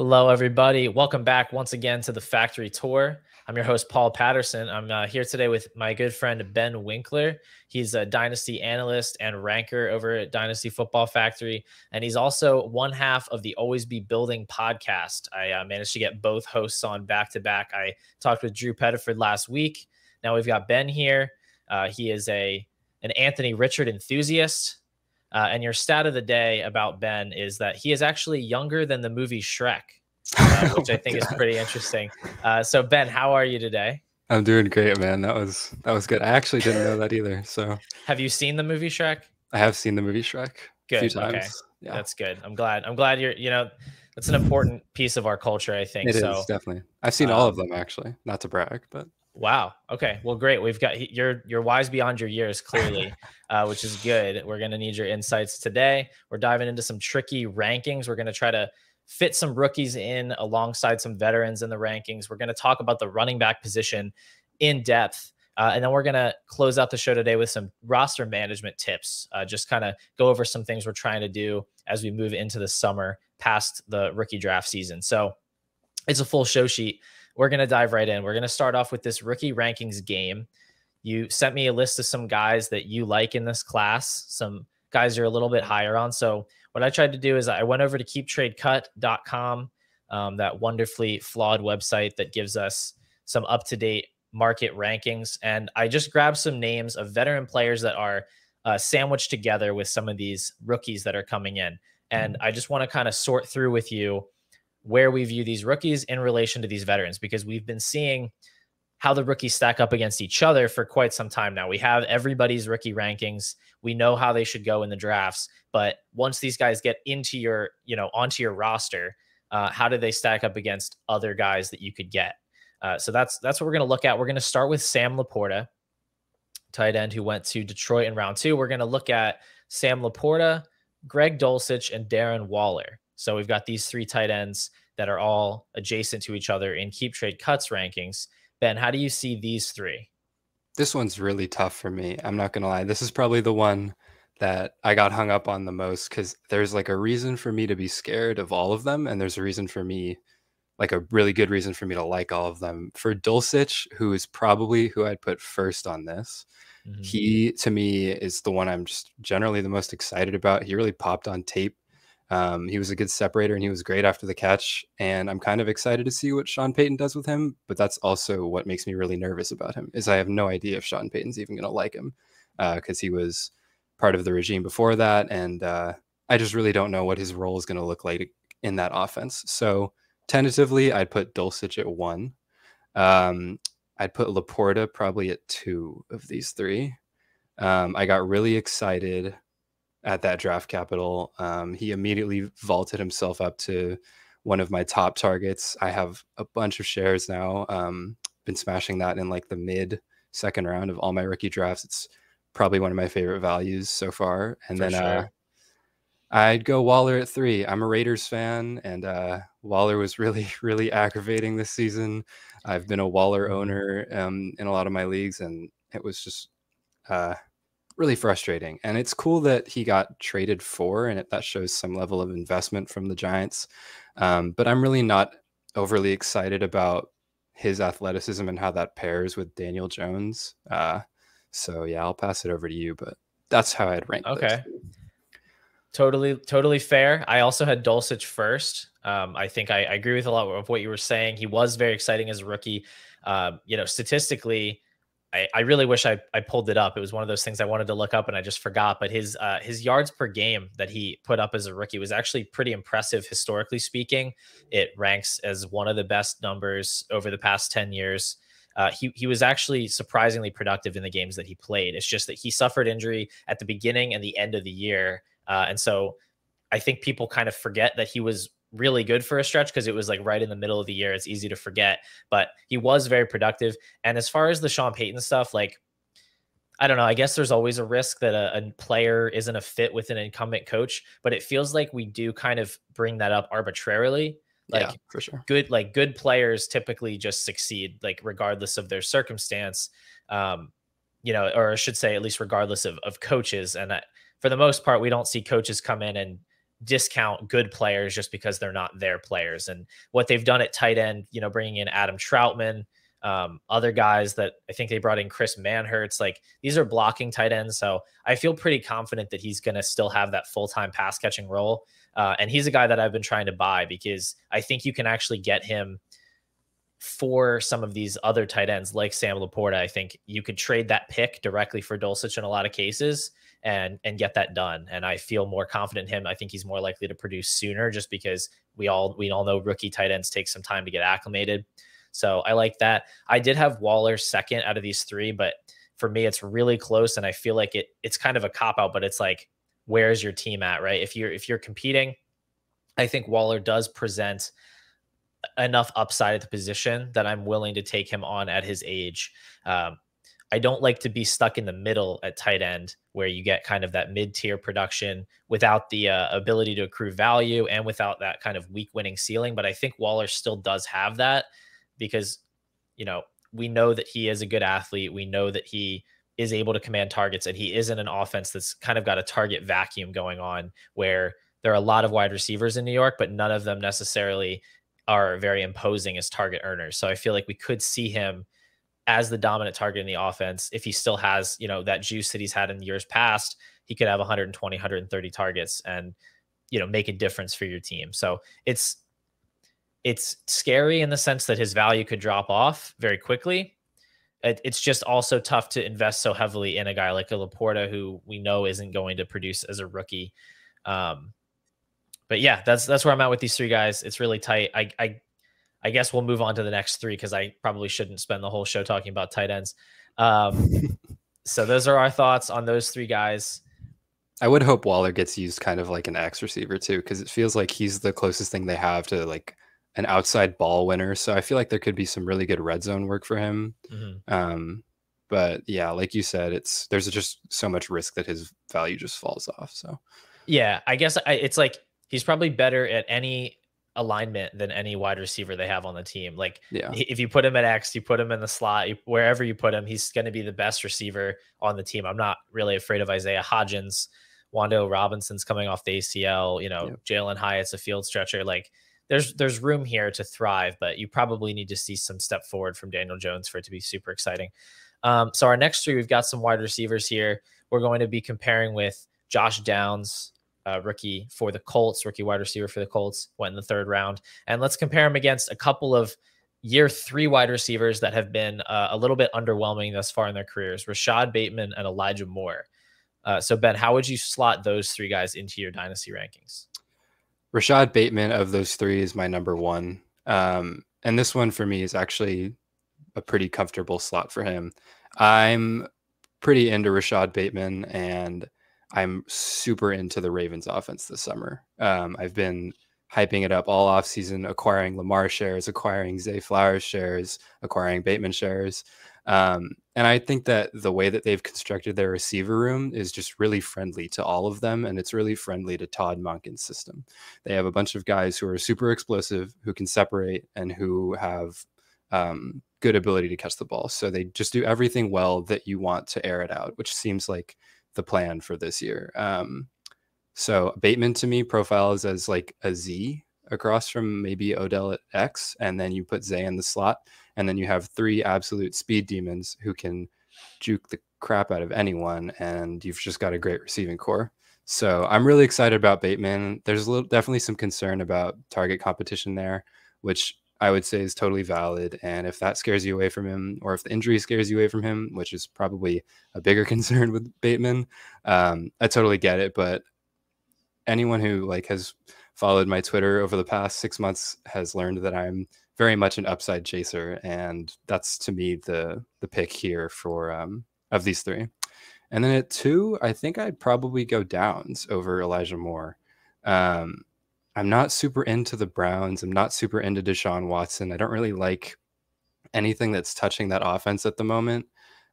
Hello, everybody. Welcome back once again to the factory tour. I'm your host, Paul Patterson. I'm uh, here today with my good friend, Ben Winkler. He's a dynasty analyst and ranker over at Dynasty Football Factory. And he's also one half of the Always Be Building podcast. I uh, managed to get both hosts on back to back. I talked with Drew Pettiford last week. Now we've got Ben here. Uh, he is a an Anthony Richardson enthusiast. Uh, and your stat of the day about Ben is that he is actually younger than the movie Shrek, uh, which oh I think God. is pretty interesting. Uh, so Ben, how are you today? I'm doing great, man. That was that was good. I actually didn't know that either. So, have you seen the movie Shrek? I have seen the movie Shrek. Good. A few times. Okay. Yeah. That's good. I'm glad. I'm glad you're. You know, that's an important piece of our culture. I think it so, is definitely. I've seen um, all of them actually. Not to brag, but Wow. Okay. Well, great. We've got you're you're wise beyond your years, clearly, uh, which is good. We're gonna need your insights today. We're diving into some tricky rankings. We're gonna try to fit some rookies in alongside some veterans in the rankings. We're gonna talk about the running back position in depth. Uh, and then we're going to close out the show today with some roster management tips. Uh, just kind of go over some things we're trying to do as we move into the summer past the rookie draft season. So it's a full show sheet we're going to dive right in. We're going to start off with this rookie rankings game. You sent me a list of some guys that you like in this class, some guys you're a little bit higher on. So, what I tried to do is I went over to keeptradecut.com, um, that wonderfully flawed website that gives us some up to date market rankings. And I just grabbed some names of veteran players that are uh, sandwiched together with some of these rookies that are coming in. And mm-hmm. I just want to kind of sort through with you where we view these rookies in relation to these veterans because we've been seeing how the rookies stack up against each other for quite some time now. We have everybody's rookie rankings. We know how they should go in the drafts, but once these guys get into your, you know, onto your roster, uh, how do they stack up against other guys that you could get? Uh, so that's that's what we're going to look at. We're going to start with Sam LaPorta, tight end who went to Detroit in round two. We're going to look at Sam LaPorta, Greg Dulcich, and Darren Waller. So we've got these three tight ends that are all adjacent to each other in keep trade cuts rankings. Ben, how do you see these three? This one's really tough for me. I'm not going to lie. This is probably the one that I got hung up on the most because there's like a reason for me to be scared of all of them. And there's a reason for me, like a really good reason for me to like all of them. For Dulcich, who is probably who I'd put first on this, mm-hmm. he to me is the one I'm just generally the most excited about. He really popped on tape um, he was a good separator and he was great after the catch. And I'm kind of excited to see what Sean Payton does with him. But that's also what makes me really nervous about him is I have no idea if Sean Payton's even going to like him because uh, he was part of the regime before that. And uh, I just really don't know what his role is going to look like in that offense. So tentatively, I'd put Dulcich at one. Um, I'd put LaPorta probably at two of these three. Um, I got really excited at that draft capital. Um, he immediately vaulted himself up to one of my top targets. I have a bunch of shares now. Um, been smashing that in like the mid second round of all my rookie drafts. It's probably one of my favorite values so far. And For then uh, sure. uh, I'd go Waller at three. I'm a Raiders fan, and uh, Waller was really, really aggravating this season. I've been a Waller mm-hmm. owner um, in a lot of my leagues, and it was just uh, really frustrating. And it's cool that he got traded for, and it, that shows some level of investment from the Giants. Um, but I'm really not overly excited about his athleticism and how that pairs with Daniel Jones. Uh, so yeah, I'll pass it over to you. But that's how I'd rank. Okay. Totally, totally fair. I also had Dulcich first. Um, I think I, I, agree with a lot of what you were saying. He was very exciting as a rookie. Uh, you know, statistically, I, I really wish I, I pulled it up. It was one of those things I wanted to look up and I just forgot. But his uh, his yards per game that he put up as a rookie was actually pretty impressive historically speaking. It ranks as one of the best numbers over the past ten years. Uh, he he was actually surprisingly productive in the games that he played. It's just that he suffered injury at the beginning and the end of the year, uh, and so I think people kind of forget that he was really good for a stretch because it was like right in the middle of the year. It's easy to forget, but he was very productive. And as far as the Sean Payton stuff, like I don't know. I guess there's always a risk that a, a, player isn't a fit with an incumbent coach, but it feels like we do kind of bring that up arbitrarily. Like yeah, for sure. Good, like good players typically just succeed, like regardless of their circumstance. Um, you know, or I should say, at least regardless of, of coaches. And that, for the most part, we don't see coaches come in and discount good players just because they're not their players. And what they've done at tight end, you know, bringing in Adam Trautman, um, other guys that I think they brought in Chris Manhertz, like these are blocking tight ends. So I feel pretty confident that he's going to still have that full time pass catching role. Uh, and he's a guy that I've been trying to buy because I think you can actually get him for some of these other tight ends like Sam LaPorta. I think you could trade that pick directly for Dulcich in a lot of cases and and get that done. And I feel more confident in him. I think he's more likely to produce sooner just because we all we all know rookie tight ends take some time to get acclimated. So I like that. I did have Waller second out of these three, but for me it's really close and I feel like it it's kind of a cop out, but it's like where's your team at, right? If you're if you're competing, I think Waller does present enough upside at the position that I'm willing to take him on at his age. Um, I don't like to be stuck in the middle at tight end where you get kind of that mid tier production without the uh, ability to accrue value and without that kind of week winning ceiling. But I think Waller still does have that because, you know, we know that he is a good athlete. We know that he is able to command targets and he is in an offense that's kind of got a target vacuum going on where there are a lot of wide receivers in New York, but none of them necessarily are very imposing as target earners. So I feel like we could see him as the dominant target in the offense if he still has, you know, that juice that he's had in years past, he could have 120, 130 targets and you know, make a difference for your team. So it's it's scary in the sense that his value could drop off very quickly. It, it's just also tough to invest so heavily in a guy like a LaPorta who we know isn't going to produce as a rookie. Um, but yeah, that's that's where I'm at with these three guys. It's really tight. I I, I guess we'll move on to the next three because I probably shouldn't spend the whole show talking about tight ends. Um, so those are our thoughts on those three guys. I would hope Waller gets used kind of like an X receiver too, because it feels like he's the closest thing they have to like an outside ball winner. So I feel like there could be some really good red zone work for him. Mm-hmm. Um, but yeah, like you said, it's there's just so much risk that his value just falls off. So yeah, I guess I, it's like he's probably better at any alignment than any wide receiver they have on the team. Like, yeah. if you put him at X, you put him in the slot, you, wherever you put him, he's going to be the best receiver on the team. I'm not really afraid of Isaiah Hodgins. Wan'Dale Robinson's coming off the ACL. You know, yep. Jalin Hyatt's a field stretcher. Like, there's there's room here to thrive, but you probably need to see some step forward from Daniel Jones for it to be super exciting. Um, so our next three, we've got some wide receivers here. We're going to be comparing with Josh Downs, uh, rookie for the Colts, rookie wide receiver for the Colts, went in the third round. And let's compare him against a couple of year three wide receivers that have been uh, a little bit underwhelming thus far in their careers Rashod Bateman and Elijah Moore. Uh, so, Ben, how would you slot those three guys into your dynasty rankings? Rashod Bateman of those three is my number one. Um, and this one for me is actually a pretty comfortable slot for him. I'm pretty into Rashod Bateman and I'm super into the Ravens offense this summer. Um, I've been hyping it up all off season, acquiring Lamar shares, acquiring Zay Flowers shares, acquiring Bateman shares. Um, and I think that the way that they've constructed their receiver room is just really friendly to all of them. And it's really friendly to Todd Monken's system. They have a bunch of guys who are super explosive, who can separate, and who have um, good ability to catch the ball. So they just do everything well that you want to air it out, which seems like the plan for this year. Um, so Bateman to me profiles as like a Z across from maybe Odell at X, and then you put Zay in the slot, and then you have three absolute speed demons who can juke the crap out of anyone, and you've just got a great receiving corps. So I'm really excited about Bateman. There's a little, definitely some concern about target competition there, which I would say is totally valid. And if that scares you away from him, or if the injury scares you away from him, which is probably a bigger concern with Bateman, um, I totally get it. But anyone who like has followed my Twitter over the past six months has learned that I'm very much an upside chaser, and that's to me the the pick here for um, of these three. And then at two, I think I'd probably go Downs over Elijah Moore. Um, I'm not super into the Browns. I'm not super into Deshaun Watson. I don't really like anything that's touching that offense at the moment.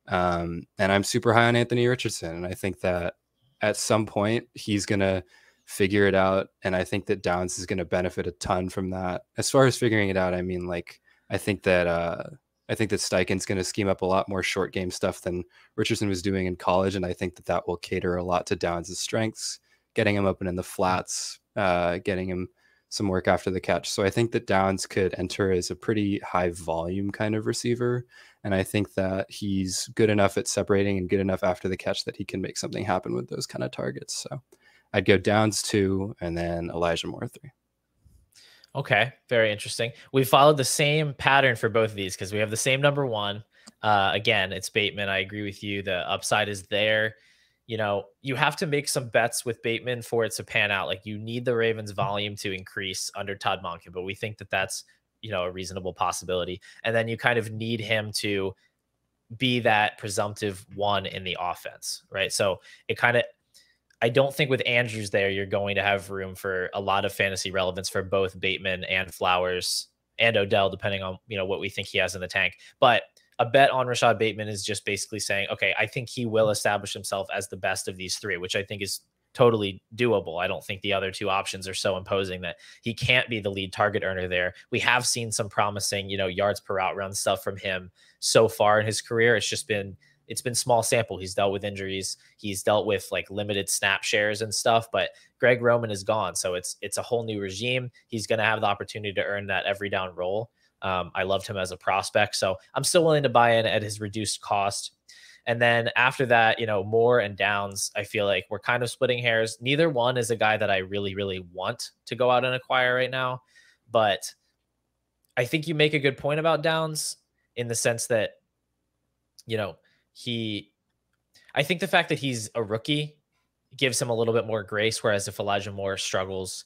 Um, and I'm super high on Anthony Richardson. And I think that at some point he's going to figure it out. And I think that Downs is going to benefit a ton from that. As far as figuring it out, I mean, like, I think that, uh, I think that Steichen's going to scheme up a lot more short game stuff than Richardson was doing in college. And I think that that will cater a lot to Downs' strengths getting him open in the flats, uh, getting him some work after the catch. So I think that Downs could enter as a pretty high volume kind of receiver. And I think that he's good enough at separating and good enough after the catch that he can make something happen with those kind of targets. So I'd go Downs two and then Elijah Moore three. Okay, very interesting. We followed the same pattern for both of these because we have the same number one. Uh, again, it's Bateman. I agree with you. The upside is there. You know, you have to make some bets with Bateman for it to pan out. Like you need the Ravens' mm-hmm. volume to increase under Todd Monken, but we think that that's you know a reasonable possibility. And then you kind of need him to be that presumptive one in the offense, right? So it kind of I don't think with Andrews there, you're going to have room for a lot of fantasy relevance for both Bateman and Flowers and Odell, depending on you know what we think he has in the tank. But a bet on Rashod Bateman is just basically saying, okay, I think he will establish himself as the best of these three, which I think is totally doable. I don't think the other two options are so imposing that he can't be the lead target earner there. We have seen some promising, you know, yards per route run stuff from him so far in his career. It's just been it's been small sample. He's dealt with injuries. He's dealt with like limited snap shares and stuff, but Greg Roman is gone. So it's it's a whole new regime. He's going to have the opportunity to earn that every down role. Um, I loved him as a prospect. So I'm still willing to buy in at his reduced cost. And then after that, you know, Moore and Downs, I feel like we're kind of splitting hairs. Neither one is a guy that I really, really want to go out and acquire right now. But I think you make a good point about Downs in the sense that, you know, he I think the fact that he's a rookie gives him a little bit more grace. Whereas if Elijah Moore struggles,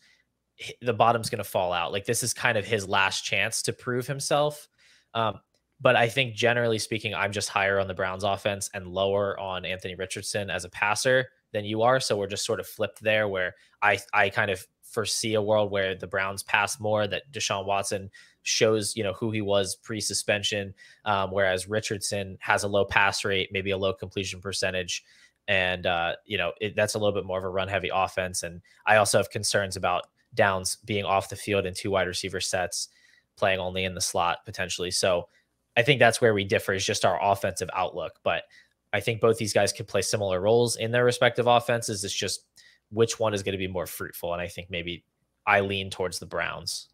the bottom's going to fall out. Like this is kind of his last chance to prove himself. Um, but I think generally speaking, I'm just higher on the Browns offense and lower on Anthony Richardson as a passer than you are. So we're just sort of flipped there where I I kind of foresee a world where the Browns pass more, that Deshaun Watson shows you know who he was pre-suspension, um, whereas Richardson has a low pass rate, maybe a low completion percentage, and uh, you know it, that's a little bit more of a run-heavy offense. And I also have concerns about Downs being off the field in two wide receiver sets, playing only in the slot potentially. So I think that's where we differ is just our offensive outlook. But I think both these guys could play similar roles in their respective offenses. It's just which one is going to be more fruitful. And I think maybe I lean towards the Browns.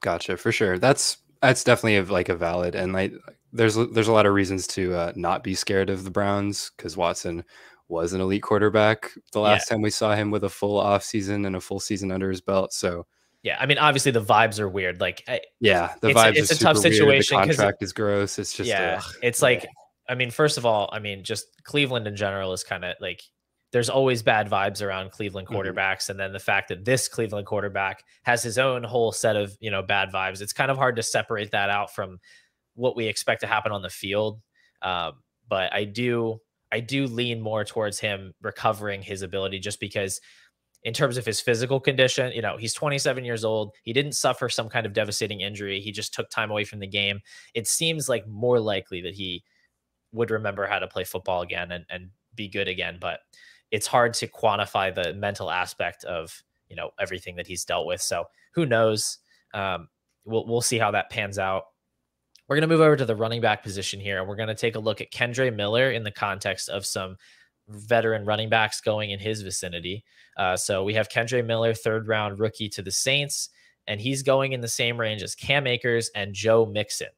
Gotcha, for sure. That's that's definitely a, like a valid and like there's there's a lot of reasons to uh, not be scared of the Browns because Watson was an elite quarterback the last yeah. time we saw him with a full off season and a full season under his belt. So yeah, I mean, obviously the vibes are weird. Like, yeah, the it's, vibes. It's a tough situation. Weird. The contract is gross. It's just yeah. Ugh, it's like, I mean, first of all, I mean, just Cleveland in general is kind of like there's always bad vibes around Cleveland mm-hmm. quarterbacks, mm-hmm. and then the fact that this Cleveland quarterback has his own whole set of you know bad vibes. It's kind of hard to separate that out from what we expect to happen on the field. Um, but I do, I do lean more towards him recovering his ability, just because in terms of his physical condition, you know, he's 27 years old. He didn't suffer some kind of devastating injury. He just took time away from the game. It seems like more likely that he would remember how to play football again and, and be good again. But it's hard to quantify the mental aspect of, you know, everything that he's dealt with. So who knows? Um, we'll, we'll see how that pans out. We're going to move over to the running back position here. And we're going to take a look at Kendre Miller in the context of some veteran running backs going in his vicinity. Uh, so we have Kendre Miller, third round rookie to the Saints, and he's going in the same range as Cam Akers and Joe Mixon.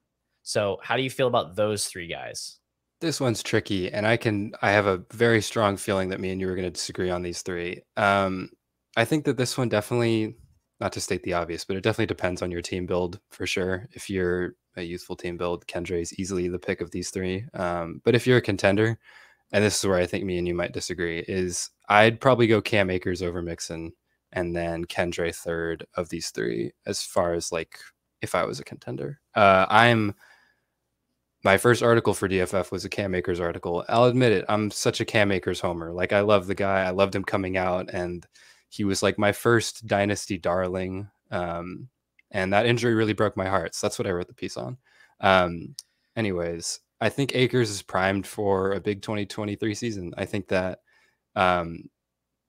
So how do you feel about those three guys? This one's tricky, and I can I have a very strong feeling that me and you are going to disagree on these three. Um, I think that this one definitely, not to state the obvious, but it definitely depends on your team build for sure. If you're a youthful team build, Kendre is easily the pick of these three. Um, but if you're a contender, and this is where I think me and you might disagree, is I'd probably go Cam Akers over Mixon and then Kendre third of these three as far as like if I was a contender. Uh, I'm my first article for DFF was a Cam Akers article. I'll admit it, I'm such a Cam Akers homer. Like I love the guy. I loved him coming out and he was like my first dynasty darling. Um, and that injury really broke my heart. So that's what I wrote the piece on. Um, anyways, I think Akers is primed for a big 2023 season. I think that um,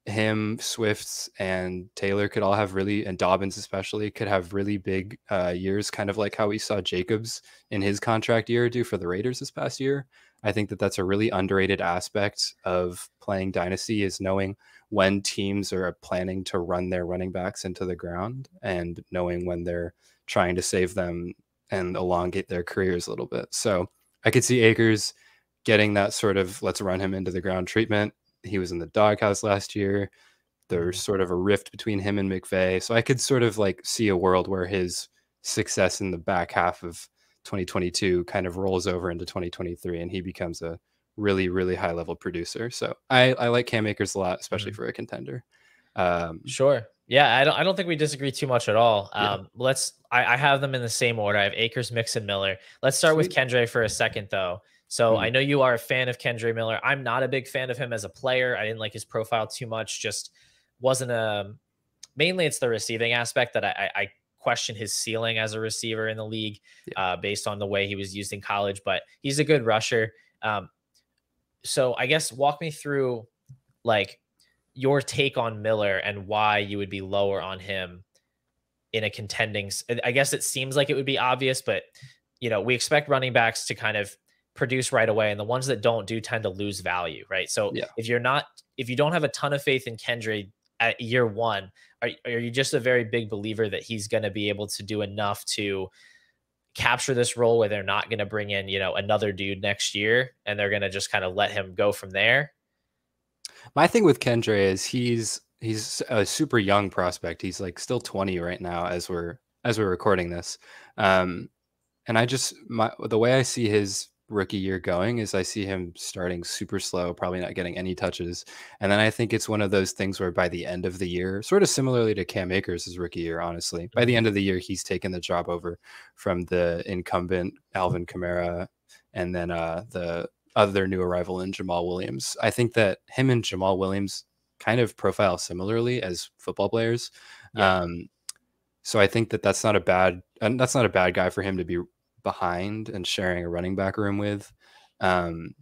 him, Swifts, and Taylor could all have really, and Dobbins especially, could have really big uh, years, kind of like how we saw Jacobs in his contract year do for the Raiders this past year. I think that that's a really underrated aspect of playing Dynasty is knowing when teams are planning to run their running backs into the ground and knowing when they're trying to save them and elongate their careers a little bit. So I could see Akers getting that sort of let's run him into the ground treatment. He was in the doghouse last year. There's mm-hmm. sort of a rift between him and McVay. So I could sort of like see a world where his success in the back half of 2022 kind of rolls over into 2023 and he becomes a really, really high level producer. So I, I like Cam Akers a lot, especially mm-hmm. for a contender. Um, sure. Yeah, I don't. I don't think we disagree too much at all. Um, yeah. Let's. I, I, have them in the same order. I have Akers, Mixon, Miller. Let's start Sweet. with Kendre for a second, though. So mm-hmm. I know you are a fan of Kendre Miller. I'm not a big fan of him as a player. I didn't like his profile too much. Just wasn't a. Mainly, it's the receiving aspect that I, I question his ceiling as a receiver in the league, yeah. uh, based on the way he was used in college. But he's a good rusher. Um, so I guess walk me through like your take on Miller and why you would be lower on him in a contending. I guess it seems like it would be obvious, but you know, we expect running backs to kind of produce right away, and the ones that don't do tend to lose value, right? So yeah. if you're not, if you don't have a ton of faith in Kendre at year one, are, are you just a very big believer that he's going to be able to do enough to capture this role where they're not going to bring in, you know, another dude next year and they're going to just kind of let him go from there? My thing with Kendre is he's he's a super young prospect. He's like still 20 right now as we're as we're recording this. Um, and I just my the way I see his rookie year going is I see him starting super slow, probably not getting any touches. And then I think it's one of those things where by the end of the year, sort of similarly to Cam Akers' rookie year, honestly, by the mm-hmm. end of the year, he's taken the job over from the incumbent Alvin Kamara and then uh, the other new arrival in Jamaal Williams. I think that him and Jamaal Williams kind of profile similarly as football players. Yeah. Um, so I think that that's not a bad and that's not a bad guy for him to be behind and sharing a running back room with. Um,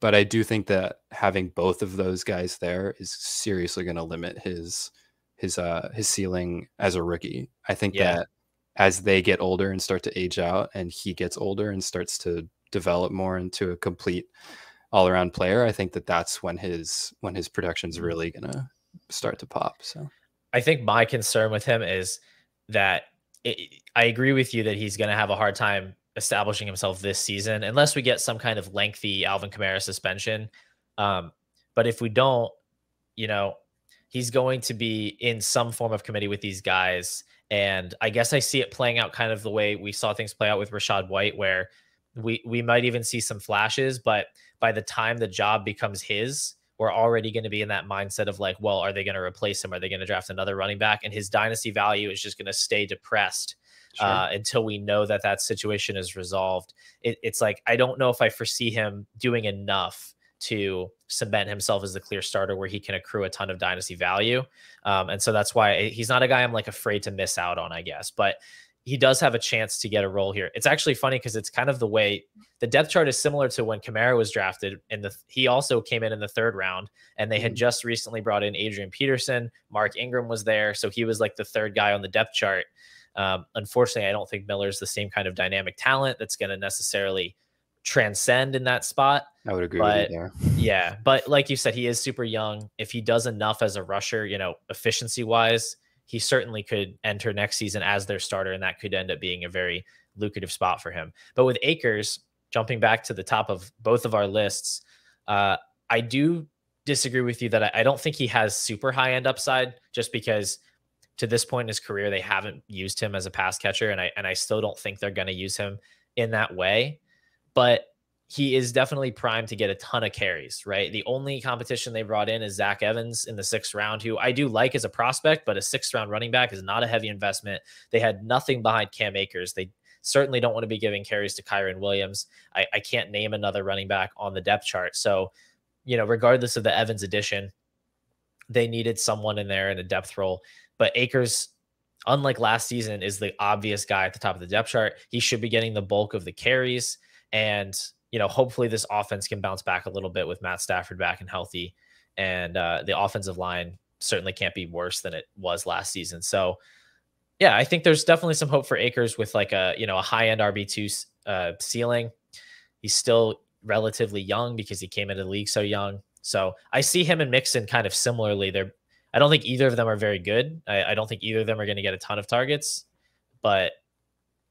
but I do think that having both of those guys there is seriously going to limit his his uh his ceiling as a rookie. I think yeah. that as they get older and start to age out and he gets older and starts to develop more into a complete all around player, I think that that's when his when his production's mm-hmm. really gonna start to pop. So I think my concern with him is that it, I agree with you that he's gonna have a hard time establishing himself this season unless we get some kind of lengthy Alvin Kamara suspension. Um, but if we don't, you know, he's going to be in some form of committee with these guys. And I guess I see it playing out kind of the way we saw things play out with Rachaad White, where we we might even see some flashes, but by the time the job becomes his, we're already going to be in that mindset of like, well, are they going to replace him? Are they going to draft another running back? And his dynasty value is just going to stay depressed sure. uh, until we know that that situation is resolved. It, it's like I don't know if I foresee him doing enough to cement himself as the clear starter where he can accrue a ton of dynasty value. Um, and so that's why he's not a guy I'm like afraid to miss out on, I guess. But he does have a chance to get a role here. It's actually funny because it's kind of the way the depth chart is similar to when Kamara was drafted. And the he also came in in the third round, and they had mm-hmm. just recently brought in Adrian Peterson. Mark Ingram was there, so he was like the third guy on the depth chart. Um, unfortunately, I don't think Miller's the same kind of dynamic talent that's going to necessarily transcend in that spot. I would agree but, with you there. yeah, but like you said, he is super young. If he does enough as a rusher, you know, efficiency wise, he certainly could enter next season as their starter, and that could end up being a very lucrative spot for him. But with Akers jumping back to the top of both of our lists, uh, I do disagree with you that I, I don't think he has super high end upside just because to this point in his career they haven't used him as a pass catcher and I and I still don't think they're going to use him in that way. But he is definitely primed to get a ton of carries, right? The only competition they brought in is Zach Evans in the sixth round, who I do like as a prospect, but a sixth round running back is not a heavy investment. They had nothing behind Cam Akers. They certainly don't want to be giving carries to Kyren Williams. I, I can't name another running back on the depth chart. So, you know, regardless of the Evans addition, they needed someone in there in a depth role. But Akers, unlike last season, is the obvious guy at the top of the depth chart. He should be getting the bulk of the carries. And you know, hopefully this offense can bounce back a little bit with Matt Stafford back and healthy. And uh, the offensive line certainly can't be worse than it was last season. So, yeah, I think there's definitely some hope for Akers with like a you know a high end RB two uh, ceiling. He's still relatively young because he came into the league so young. So I see him and Mixon kind of similarly. They're I don't think either of them are very good. I, I don't think either of them are going to get a ton of targets, but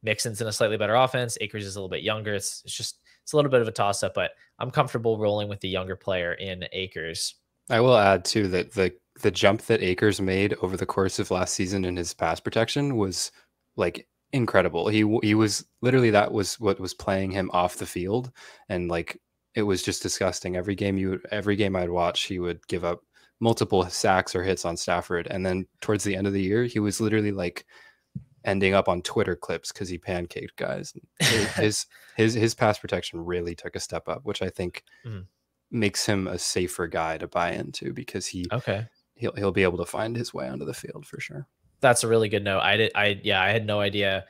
Mixon's in a slightly better offense. Akers is a little bit younger. It's, it's just it's a little bit of a toss up, but I'm comfortable rolling with the younger player in Akers. I will add too that the the jump that Akers made over the course of last season in his pass protection was like incredible. He he was literally that was what was playing him off the field, and like it was just disgusting. Every game you every game I'd watch, he would give up multiple sacks or hits on Stafford, and then towards the end of the year, he was literally like ending up on Twitter clips because he pancaked guys. his his his pass protection really took a step up, which I think mm. makes him a safer guy to buy into because he okay he'll he'll be able to find his way onto the field for sure. That's a really good note. I did I yeah I had no idea.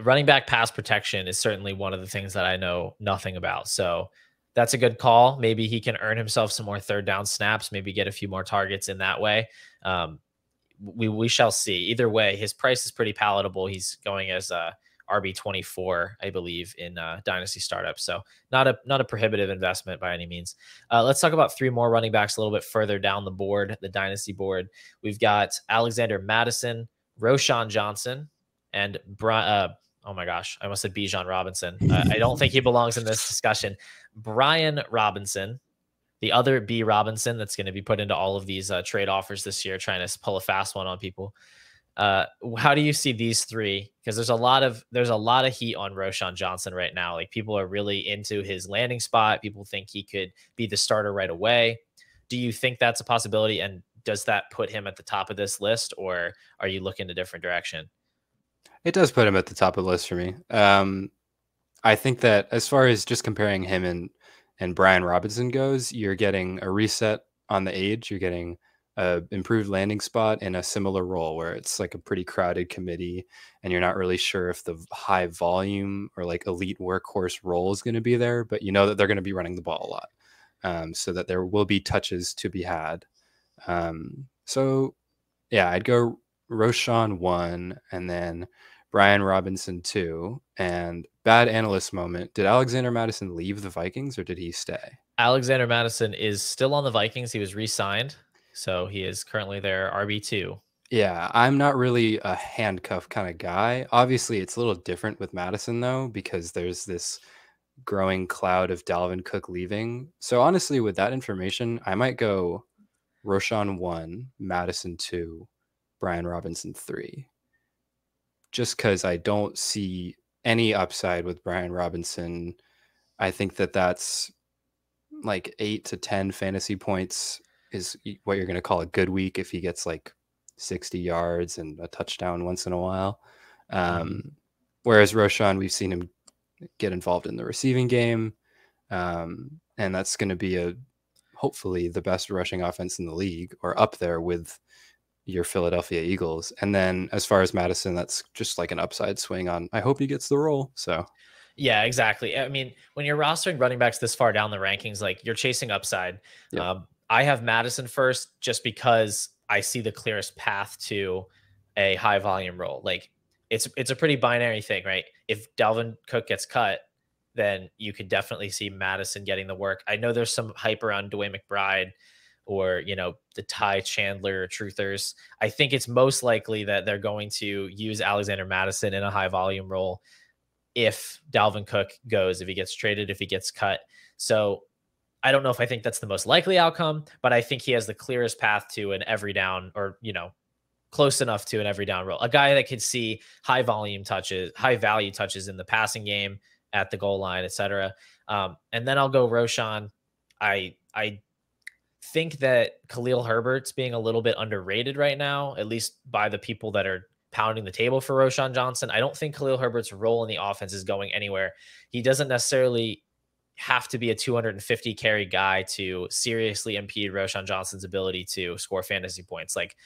Running back pass protection is certainly one of the things that I know nothing about. So that's a good call. Maybe he can earn himself some more third down snaps, maybe get a few more targets in that way. Um, we we shall see. Either way, his price is pretty palatable. He's going as a RB twenty four, I believe, in uh, Dynasty startup. So not a not a prohibitive investment by any means. Uh, let's talk about three more running backs a little bit further down the board, the Dynasty board. We've got Alexander Mattison, Roschon Johnson, and Brian. Uh, oh my gosh, I almost said Bijan Robinson. I don't think he belongs in this discussion. Brian Robinson, the other B Robinson that's going to be put into all of these uh, trade offers this year, trying to pull a fast one on people. Uh, how do you see these three? Because there's a lot of there's a lot of heat on Roschon Johnson right now. Like people are really into his landing spot. People think he could be the starter right away. Do you think that's a possibility? And does that put him at the top of this list, or are you looking a different direction? It does put him at the top of the list for me. Um, I think that as far as just comparing him and and Brian Robinson goes, you're getting a reset on the age. You're getting a improved landing spot in a similar role where it's like a pretty crowded committee, and you're not really sure if the high volume or like elite workhorse role is going to be there, but you know that they're going to be running the ball a lot, um, so that there will be touches to be had. Um, so yeah, I'd go Roschon one, and then Brian Robinson two, and bad analyst moment. Did Alexander Mattison leave the Vikings or did he stay? Alexander Mattison is still on the Vikings. He was re-signed, so he is currently their RB two. Yeah, I'm not really a handcuff kind of guy. Obviously, it's a little different with Mattison though because there's this growing cloud of Dalvin Cook leaving. So honestly, with that information, I might go Roschon one, Mattison two, Brian Robinson three just because I don't see any upside with Brian Robinson. I think that that's like eight to 10 fantasy points is what you're going to call a good week if he gets like 60 yards and a touchdown once in a while. Um, mm-hmm. Whereas Roschon, we've seen him get involved in the receiving game. Um, and that's going to be a hopefully the best rushing offense in the league or up there with your Philadelphia Eagles. And then as far as Mattison, that's just like an upside swing on I hope he gets the role. So yeah, exactly. I mean, when you're rostering running backs this far down the rankings, like you're chasing upside. Yep. Um, I have Mattison first just because I see the clearest path to a high volume role. Like it's it's a pretty binary thing, right? If Dalvin Cook gets cut, then you could definitely see Mattison getting the work. I know there's some hype around DeWayne McBride or you know the Ty Chandler truthers. I think it's most likely that they're going to use Alexander Mattison in a high volume role if Dalvin Cook goes, if he gets traded, if he gets cut. So I don't know if I think that's the most likely outcome, but I think he has the clearest path to an every down or you know close enough to an every down role. A guy that could see high volume touches, high value touches in the passing game at the goal line, etc. Um, and then I'll go Roschon. I I think that Khalil Herbert's being a little bit underrated right now, at least by the people that are pounding the table for Roschon Johnson. I don't think Khalil Herbert's role in the offense is going anywhere. He doesn't necessarily have to be a 250 carry guy to seriously impede Roschon Johnson's ability to score fantasy points. Like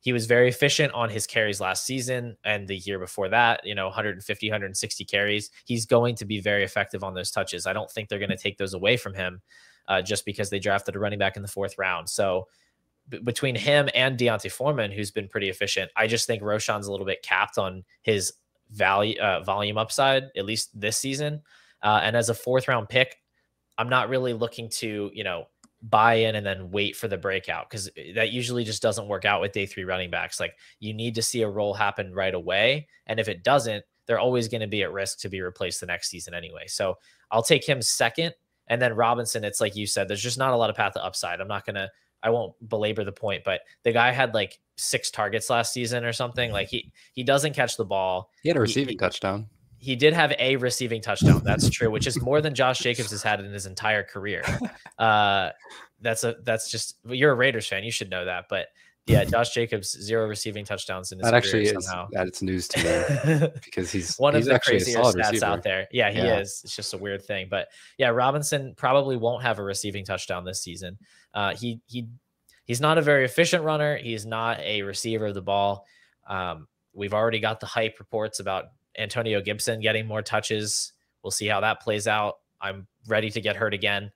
he was very efficient on his carries last season and the year before that, you know, 150, 160 carries. He's going to be very effective on those touches. I don't think they're going to take those away from him uh, just because they drafted a running back in the fourth round. So b- between him and D'Onta Foreman, who's been pretty efficient, I just think Roschon's a little bit capped on his value uh, volume upside, at least this season. Uh, and as a fourth round pick, I'm not really looking to, you know, buy in and then wait for the breakout because that usually just doesn't work out with day three running backs. Like you need to see a role happen right away. And if it doesn't, they're always going to be at risk to be replaced the next season anyway. So I'll take him second. And then Robinson, it's like you said, there's just not a lot of path to upside. I'm not going to, I won't belabor the point, but the guy had like six targets last season or something. Like he, he doesn't catch the ball. He had a receiving he, touchdown. He did have a receiving touchdown. That's true, which is more than Josh Jacobs has had in his entire career. Uh, that's a, that's just, you're a Raiders fan. You should know that. But yeah, Josh Jacobs zero receiving touchdowns in his that actually is somehow. that's news to me because he's one he's of the craziest stats receiver. out there. Yeah, he Yeah. is. It's just a weird thing, but yeah, Robinson probably won't have a receiving touchdown this season. Uh, he he he's not a very efficient runner. He's not a receiver of the ball. Um, we've already got the hype reports about Antonio Gibson getting more touches. We'll see how that plays out. I'm ready to get hurt again.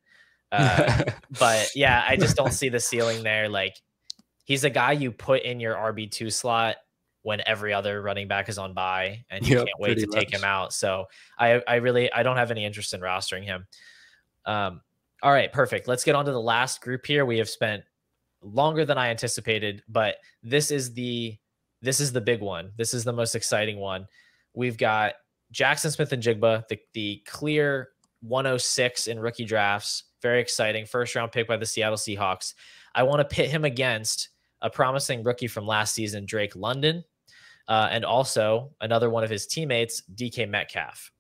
Uh, but yeah, I just don't see the ceiling there. Like he's a guy you put in your RB two slot when every other running back is on bye, and you Yep, can't wait to pretty take him out. So I, I really, I don't have any interest in rostering him. Um, all right, perfect. Let's get on to the last group here. We have spent longer than I anticipated, but this is the, this is the big one. This is the most exciting one. We've got Jaxon Smith-Njigba, the the clear 106 in rookie drafts. Very exciting. First round pick by the Seattle Seahawks. I want to pit him against a promising rookie from last season, Drake London, uh, and also another one of his teammates, DK Metcalf.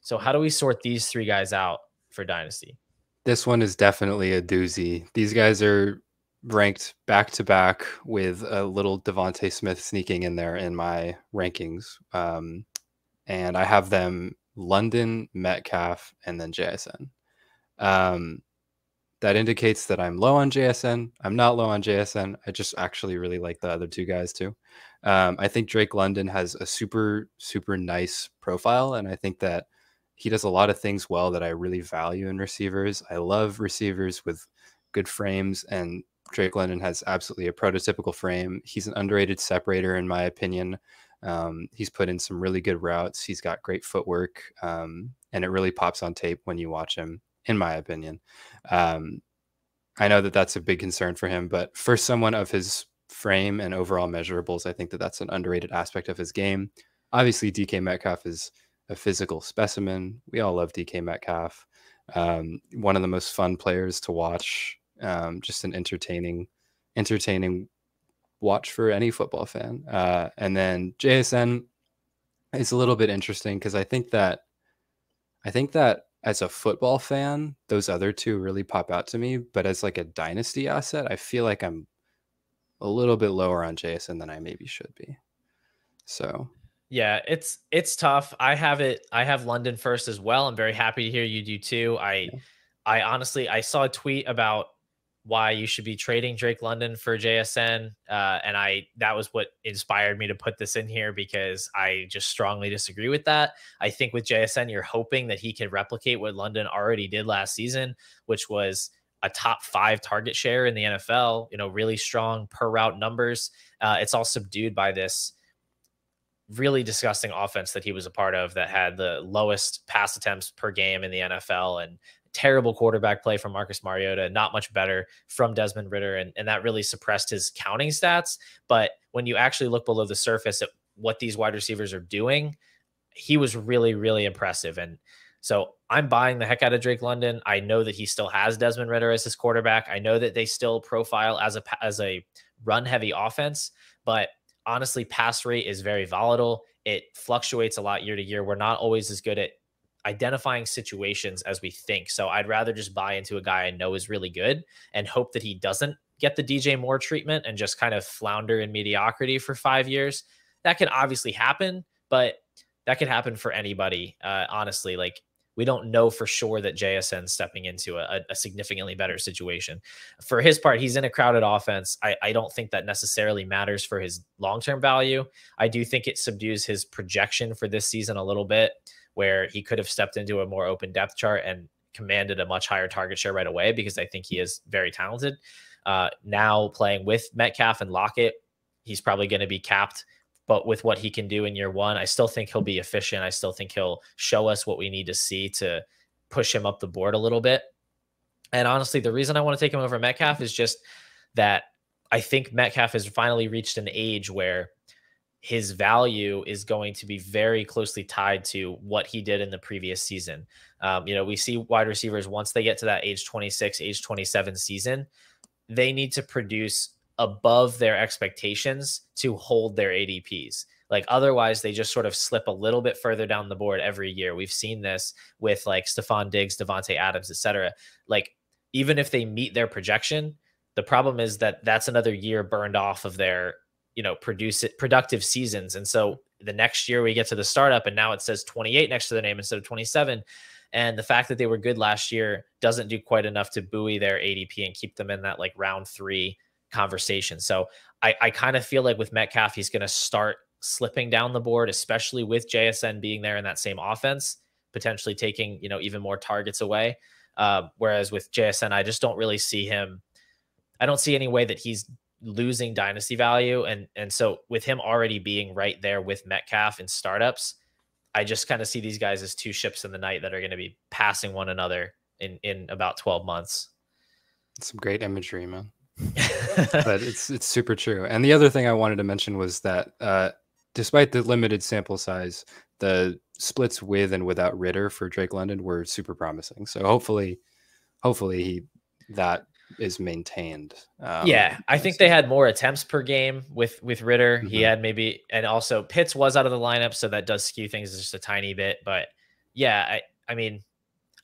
So, how do we sort these three guys out for Dynasty? This one is definitely a doozy. These guys are ranked back to back with a little DeVonta Smith sneaking in there in my rankings. Um, and I have them London, Metcalf, and then JSN. Um, that indicates that I'm low on JSN. I'm not low on JSN. I just actually really like the other two guys too. Um, I think Drake London has a super, super nice profile. And I think that he does a lot of things well that I really value in receivers. I love receivers with good frames, and Drake London has absolutely a prototypical frame. He's an underrated separator, in my opinion. Um, he's put in some really good routes. He's got great footwork, um, and it really pops on tape when you watch him, in my opinion. Um, I know that that's a big concern for him, but for someone of his frame and overall measurables, I think that that's an underrated aspect of his game. Obviously, DK Metcalf is a physical specimen. We all love DK Metcalf. Um, one of the most fun players to watch. Um, just an entertaining, entertaining watch for any football fan. Uh, and then JSN is a little bit interesting because I think that I think that as a football fan, those other two really pop out to me. But as like a dynasty asset, I feel like I'm a little bit lower on Jason than I maybe should be. So Yeah, it's it's tough. I have it. I have London first as well. I'm very happy to hear you do too. I, Yeah. I honestly, I saw a tweet about why you should be trading Drake London for JSN, uh, and I that was what inspired me to put this in here because I just strongly disagree with that. I think with JSN, you're hoping that he can replicate what London already did last season, which was a top five target share in the NFL. You know, really strong per route numbers. Uh, it's all subdued by this really disgusting offense that he was a part of that had the lowest pass attempts per game in the NFL and terrible quarterback play from Marcus Mariota, not much better from Desmond Ridder. And, and that really suppressed his counting stats. But when you actually look below the surface at what these wide receivers are doing, he was really, really impressive. And so I'm buying the heck out of Drake London. I know that he still has Desmond Ridder as his quarterback. I know that they still profile as a as a run heavy offense, but honestly, pass rate is very volatile. It fluctuates a lot year to year. We're not always as good at identifying situations as we think. So I'd rather just buy into a guy I know is really good and hope that he doesn't get the DJ Moore treatment and just kind of flounder in mediocrity for five years. That can obviously happen, but that could happen for anybody. Uh, honestly, like we don't know for sure that JSN's stepping into a, a significantly better situation. For his part, he's in a crowded offense. I, I don't think that necessarily matters for his long term value. I do think it subdues his projection for this season a little bit, where he could have stepped into a more open depth chart and commanded a much higher target share right away because I think he is very talented. Uh, now playing with Metcalf and Lockett, he's probably going to be capped but with what he can do in year one, I still think he'll be efficient. I still think he'll show us what we need to see to push him up the board a little bit. And honestly, the reason I want to take him over Metcalf is just that I think Metcalf has finally reached an age where his value is going to be very closely tied to what he did in the previous season. Um, you know, we see wide receivers once they get to that age 26, age 27 season, they need to produce above their expectations to hold their ADPs. Like otherwise, they just sort of slip a little bit further down the board every year. We've seen this with like Stefon Diggs, Davante Adams, etc. Like even if they meet their projection, the problem is that that's another year burned off of their you know produce it productive seasons. And so the next year we get to the startup, and now it says 28 next to the name instead of 27. And the fact that they were good last year doesn't do quite enough to buoy their ADP and keep them in that like round three conversation. So I, I kind of feel like with Metcalf, he's going to start slipping down the board, especially with JSN being there in that same offense, potentially taking you know even more targets away. Uh, whereas with JSN, I just don't really see him. I don't see any way that he's losing dynasty value, and and so with him already being right there with Metcalf in startups, I just kind of see these guys as two ships in the night that are going to be passing one another in in about twelve months. Some great imagery, man. but it's it's super true. And the other thing I wanted to mention was that uh, despite the limited sample size, the splits with and without Ridder for Drake London were super promising. So hopefully, hopefully he that is maintained. Um, yeah, I think they had more attempts per game with with Ridder. Mm-hmm. He had maybe, and also Pitts was out of the lineup, so that does skew things just a tiny bit. But yeah, I I mean,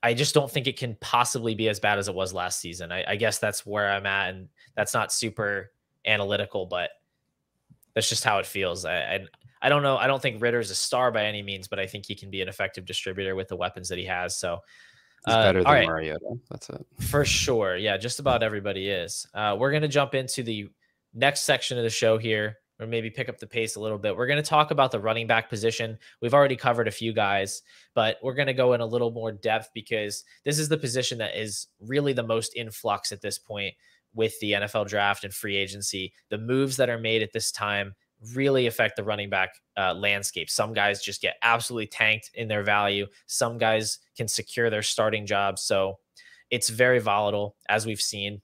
I just don't think it can possibly be as bad as it was last season. I, I guess that's where I'm at, and that's not super analytical, but that's just how it feels. I, I, I don't know. I don't think Ridder's a star by any means, but I think he can be an effective distributor with the weapons that he has. So uh, better than right. Mariota. That's it. For sure. Yeah, just about everybody is. Uh, we're going to jump into the next section of the show here, or maybe pick up the pace a little bit. We're going to talk about the running back position. We've already covered a few guys, but we're going to go in a little more depth because this is the position that is really the most in flux at this point with the NFL draft and free agency. The moves that are made at this time really affect the running back uh, landscape. Some guys just get absolutely tanked in their value. Some guys can secure their starting jobs. So it's very volatile, as we've seen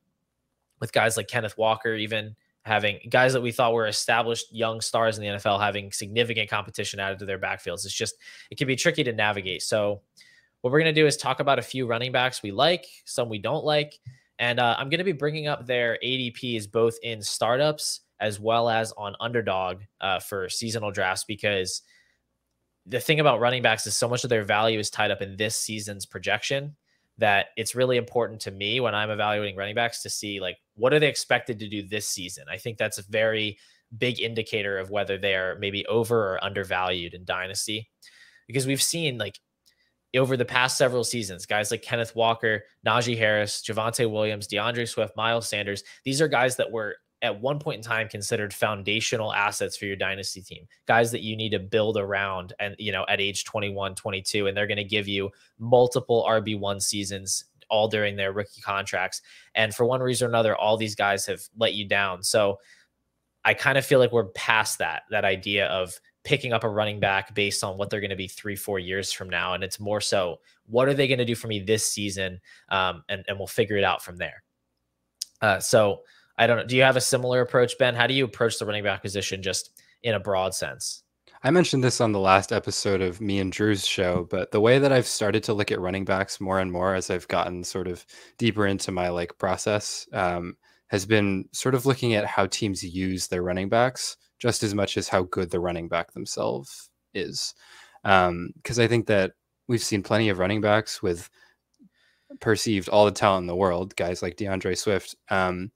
with guys like Kenneth Walker, even having guys that we thought were established young stars in the NFL having significant competition added to their backfields. It's just, it can be tricky to navigate. So, what we're going to do is talk about a few running backs we like, some we don't like, and uh, I'm going to be bringing up their ADPs both in startups as well as on underdog uh, for seasonal drafts because the thing about running backs is so much of their value is tied up in this season's projection that it's really important to me when I'm evaluating running backs to see like what are they expected to do this season. I think that's a very big indicator of whether they are maybe over or undervalued in dynasty because we've seen like over the past several seasons, guys like Kenneth Walker, Najee Harris, Javonte Williams, DeAndre Swift, Miles Sanders, these are guys that were at one point in time considered foundational assets for your dynasty team guys that you need to build around and you know at age 21 22 and they're going to give you multiple rb1 seasons all during their rookie contracts and for one reason or another all these guys have let you down so i kind of feel like we're past that that idea of picking up a running back based on what they're going to be three, four years from now. And it's more so, what are they going to do for me this season? Um, and, and we'll figure it out from there. Uh, so I don't know. Do you have a similar approach, Ben? How do you approach the running back position just in a broad sense? I mentioned this on the last episode of me and Drew's show, but the way that I've started to look at running backs more and more as I've gotten sort of deeper into my like process um, has been sort of looking at how teams use their running backs just as much as how good the running back themselves is. Because um, I think that we've seen plenty of running backs with perceived all the talent in the world, guys like DeAndre Swift. Um,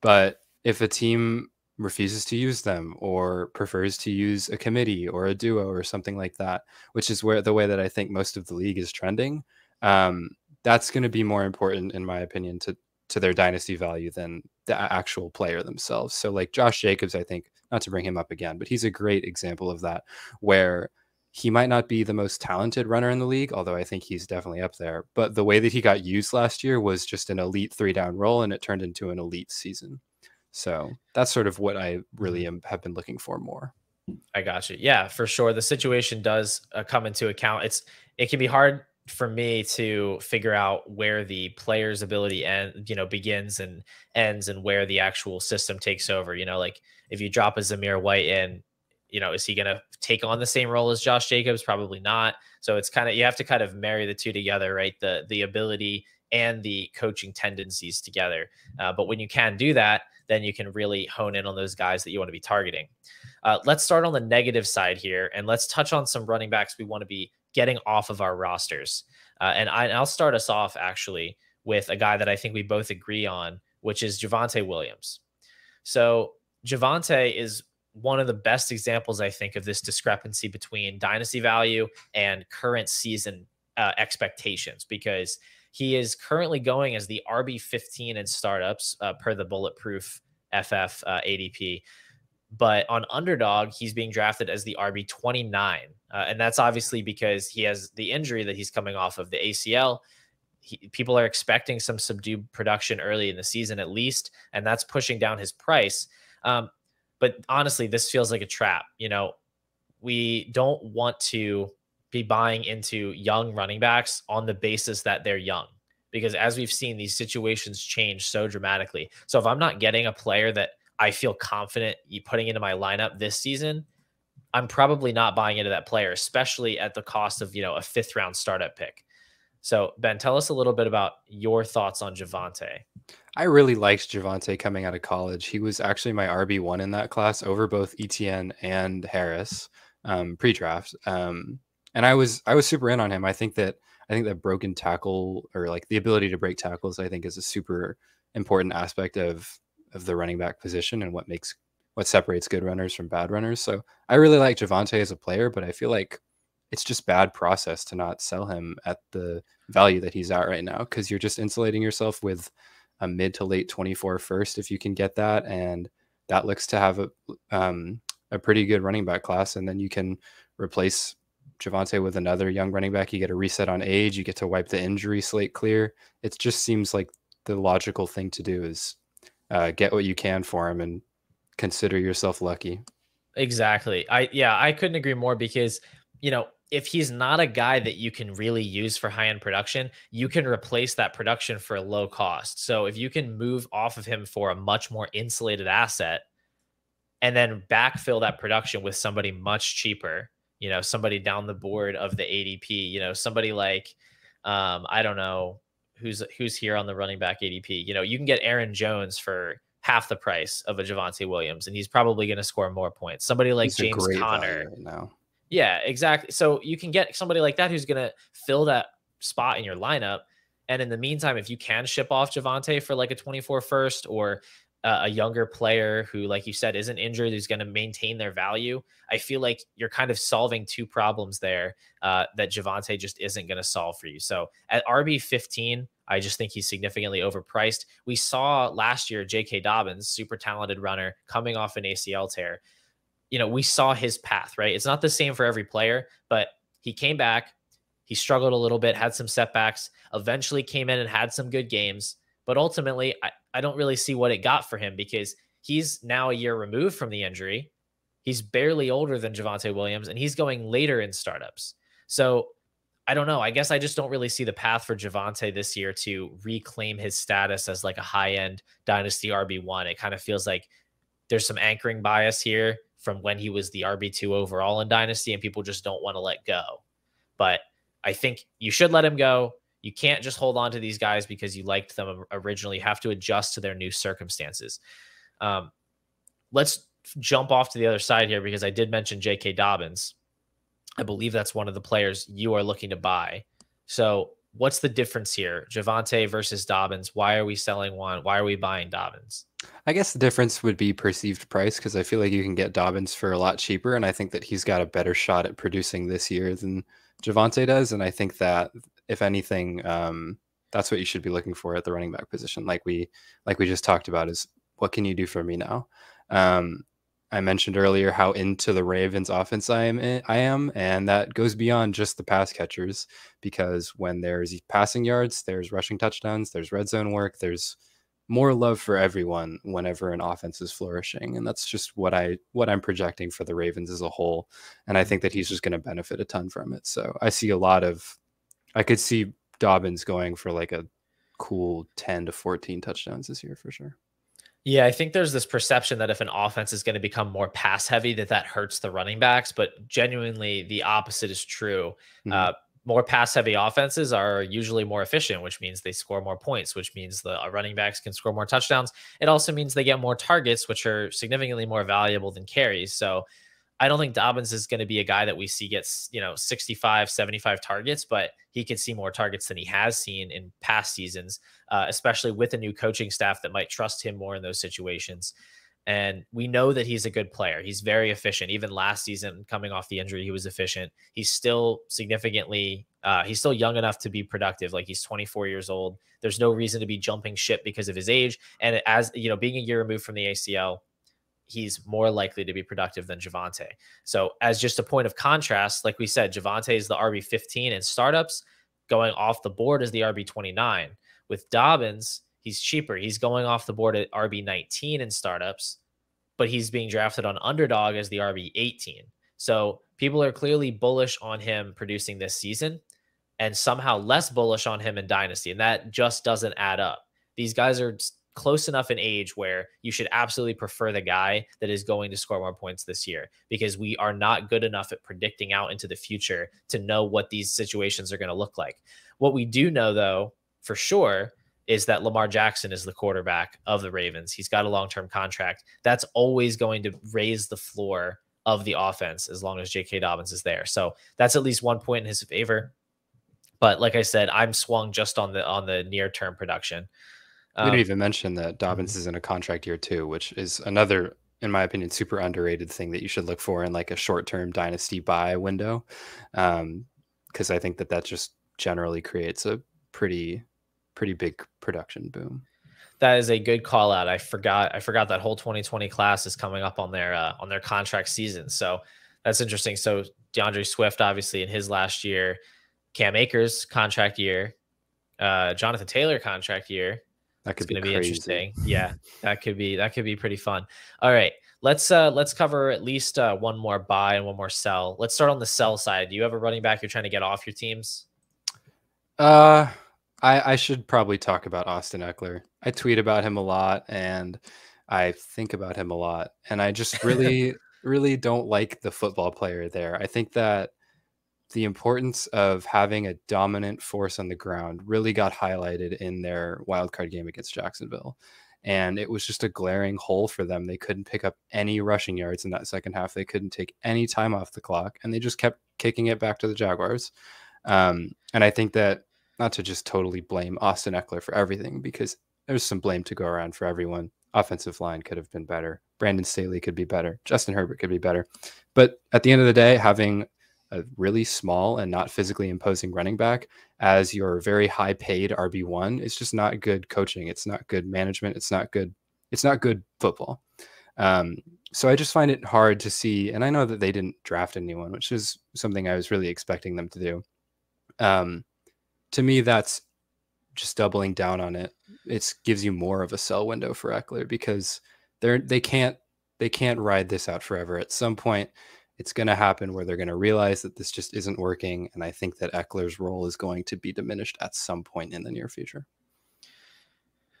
but if a team refuses to use them or prefers to use a committee or a duo or something like that, which is where the way that I think most of the league is trending, um, that's going to be more important, in my opinion, to to their dynasty value than the actual player themselves. So, like Josh Jacobs, I think not to bring him up again, but he's a great example of that, where he might not be the most talented runner in the league, although I think he's definitely up there. But the way that he got used last year was just an elite three down role, and it turned into an elite season. So that's sort of what I really mm-hmm. am, have been looking for more. I got you. Yeah, for sure. The situation does uh, come into account. It's it can be hard for me to figure out where the player's ability and you know begins and ends and where the actual system takes over. You know, like if you drop a Zamir White in, you know, is he going to take on the same role as Josh Jacobs? Probably not. So it's kind of you have to kind of marry the two together, right? The the ability and the coaching tendencies together. Uh, but when you can do that, then you can really hone in on those guys that you want to be targeting. Uh, let's start on the negative side here, and let's touch on some running backs we want to be getting off of our rosters. Uh, and, I, will start us off actually with a guy that I think we both agree on, which is Javonte Williams. So Javonte is one of the best examples, I think, of this discrepancy between dynasty value and current season uh, expectations because he is currently going as the RB 15 in startups uh, per the bulletproof FF uh, ADP. But on underdog, he's being drafted as the RB 29. Uh, and that's obviously because he has the injury that he's coming off of the ACL. He, people are expecting some subdued production early in the season, at least, and that's pushing down his price. Um, but honestly, this feels like a trap. You know, we don't want to be buying into young running backs on the basis that they're young because as we've seen these situations change so dramatically so if i'm not getting a player that I feel confident putting into my lineup this season, I'm probably not buying into that player, especially at the cost of, you know, a fifth round startup pick. So, Ben, tell us a little bit about your thoughts on Javonte. I really liked Javonte coming out of college. He was actually my RB1 in that class over both ETN and Harris um, pre-draft. Um, and I was I was super in on him. I think that I think that broken tackle or like the ability to break tackles, I think is a super important aspect of of the running back position and what makes what separates good runners from bad runners. So I really like Javonte as a player, but I feel like it's just bad process to not sell him at the value that he's at right now because you're just insulating yourself with a mid to late 24 first if you can get that and that looks to have a um, a pretty good running back class and then you can replace Javonte with another young running back you get a reset on age you get to wipe the injury slate clear it just seems like the logical thing to do is uh, get what you can for him and consider yourself lucky. Exactly. I yeah, I couldn't agree more because you know if he's not a guy that you can really use for high end production, you can replace that production for a low cost. So if you can move off of him for a much more insulated asset and then backfill that production with somebody much cheaper, you know, somebody down the board of the ADP, you know, somebody like, um, I don't know, who's who's here on the running back ADP. You know, you can get Aaron Jones for half the price of a Javonte Williams, and he's probably going to score more points. Somebody like he's James Conner. Right. Yeah, exactly. So you can get somebody like that who's going to fill that spot in your lineup. And in the meantime, if you can ship off Javonte for like a 24 first or uh, a younger player who, like you said, isn't injured, who's going to maintain their value, I feel like you're kind of solving two problems there uh, that Javonte just isn't going to solve for you. So at RB 15, I just think he's significantly overpriced. We saw last year J.K. Dobbins, super talented runner, coming off an ACL tear. You know, we saw his path, right? It's not the same for every player, but he came back. He struggled a little bit, had some setbacks, eventually came in and had some good games. But ultimately, I, I don't really see what it got for him because he's now a year removed from the injury. He's barely older than Javonte Williams, and he's going later in startups. So I don't know. I guess I just don't really see the path for Javonte this year to reclaim his status as like a high end dynasty RB1. It kind of feels like there's some anchoring bias here from when he was the RB2 overall in dynasty, and people just don't want to let go. But I think you should let him go. You can't just hold on to these guys because you liked them originally. You have to adjust to their new circumstances. Um, let's jump off to the other side here because I did mention J.K. Dobbins. I believe that's one of the players you are looking to buy. So, what's the difference here? Javonte versus Dobbins. Why are we selling one? Why are we buying Dobbins? I guess the difference would be perceived price because I feel like you can get Dobbins for a lot cheaper. And I think that he's got a better shot at producing this year than Javonte does. And I think that if anything, um, that's what you should be looking for at the running back position. Like we, like we just talked about, is what can you do for me now? Um, I mentioned earlier how into the Ravens offense I am. Eh, I am, and that goes beyond just the pass catchers because when there's passing yards, there's rushing touchdowns, there's red zone work, there's more love for everyone whenever an offense is flourishing and that's just what i what i'm projecting for the ravens as a whole and i think that he's just going to benefit a ton from it so i see a lot of I could see Dobbins going for like a cool 10 to 14 touchdowns this year for sure. Yeah, I think there's this perception that if an offense is going to become more pass heavy, that that hurts the running backs. But genuinely, the opposite is true. Mm-hmm. Uh, more pass heavy offenses are usually more efficient, which means they score more points, which means the uh, running backs can score more touchdowns. It also means they get more targets, which are significantly more valuable than carries. So I don't think Dobbins is going to be a guy that we see gets, you know, 65, 75 targets, but he could see more targets than he has seen in past seasons, uh, especially with a new coaching staff that might trust him more in those situations. And we know that he's a good player. He's very efficient. Even last season, coming off the injury, he was efficient. He's still significantly, uh, he's still young enough to be productive. Like he's 24 years old. There's no reason to be jumping ship because of his age. And as, you know, being a year removed from the ACL, he's more likely to be productive than Javonte. So, as just a point of contrast, like we said, Javonte is the RB 15 in startups, going off the board is the RB 29. With Dobbins, he's cheaper. He's going off the board at RB 19 in startups, but he's being drafted on underdog as the RB 18. So, people are clearly bullish on him producing this season and somehow less bullish on him in Dynasty. And that just doesn't add up. These guys are close enough in age where you should absolutely prefer the guy that is going to score more points this year because we are not good enough at predicting out into the future to know what these situations are going to look like. What we do know, though, for sure, is that Lamar Jackson is the quarterback of the Ravens. He's got a long term contract. That's always going to raise the floor of the offense as long as J.K. Dobbins is there. So that's at least one point in his favor. But like I said, I'm swung just on the on the near term production. Um, we didn't even mention that Dobbins mm-hmm. is in a contract year too, which is another, in my opinion, super underrated thing that you should look for in like a short term dynasty buy window. Um, because I think that that just generally creates a pretty, pretty big production boom. That is a good call out. I forgot. I forgot that whole 2020 class is coming up on their uh, on their contract season. So that's interesting. So DeAndre Swift, obviously in his last year, Cam Akers contract year, uh, Jonathan Taylor contract year, that could be, be interesting. Yeah, that could be that could be pretty fun. All right, let's uh let's cover at least uh, one more buy and one more sell. Let's start on the sell side. Do you have a running back you're trying to get off your teams? Uh, I I should probably talk about Austin Ekeler. I tweet about him a lot and I think about him a lot, and I just really really don't like the football player there. I think that the importance of having a dominant force on the ground really got highlighted in their wildcard game against Jacksonville. And it was just a glaring hole for them. They couldn't pick up any rushing yards in that second half. They couldn't take any time off the clock, and they just kept kicking it back to the Jaguars. Um, and I think that not to just totally blame Austin Ekeler for everything, because there's some blame to go around for everyone. Offensive line could have been better. Brandon Staley could be better. Justin Herbert could be better. But at the end of the day, having a really small and not physically imposing running back as your very high paid RB1 is just not good coaching. It's not good management. It's not good. It's not good football. Um, so I just find it hard to see. And I know that they didn't draft anyone, which is something I was really expecting them to do. Um, to me, that's just doubling down on it. It gives you more of a sell window for Ekeler because they're they can't they can't ride this out forever. At some point, it's going to happen where they're going to realize that this just isn't working. And I think that Ekeler's role is going to be diminished at some point in the near future.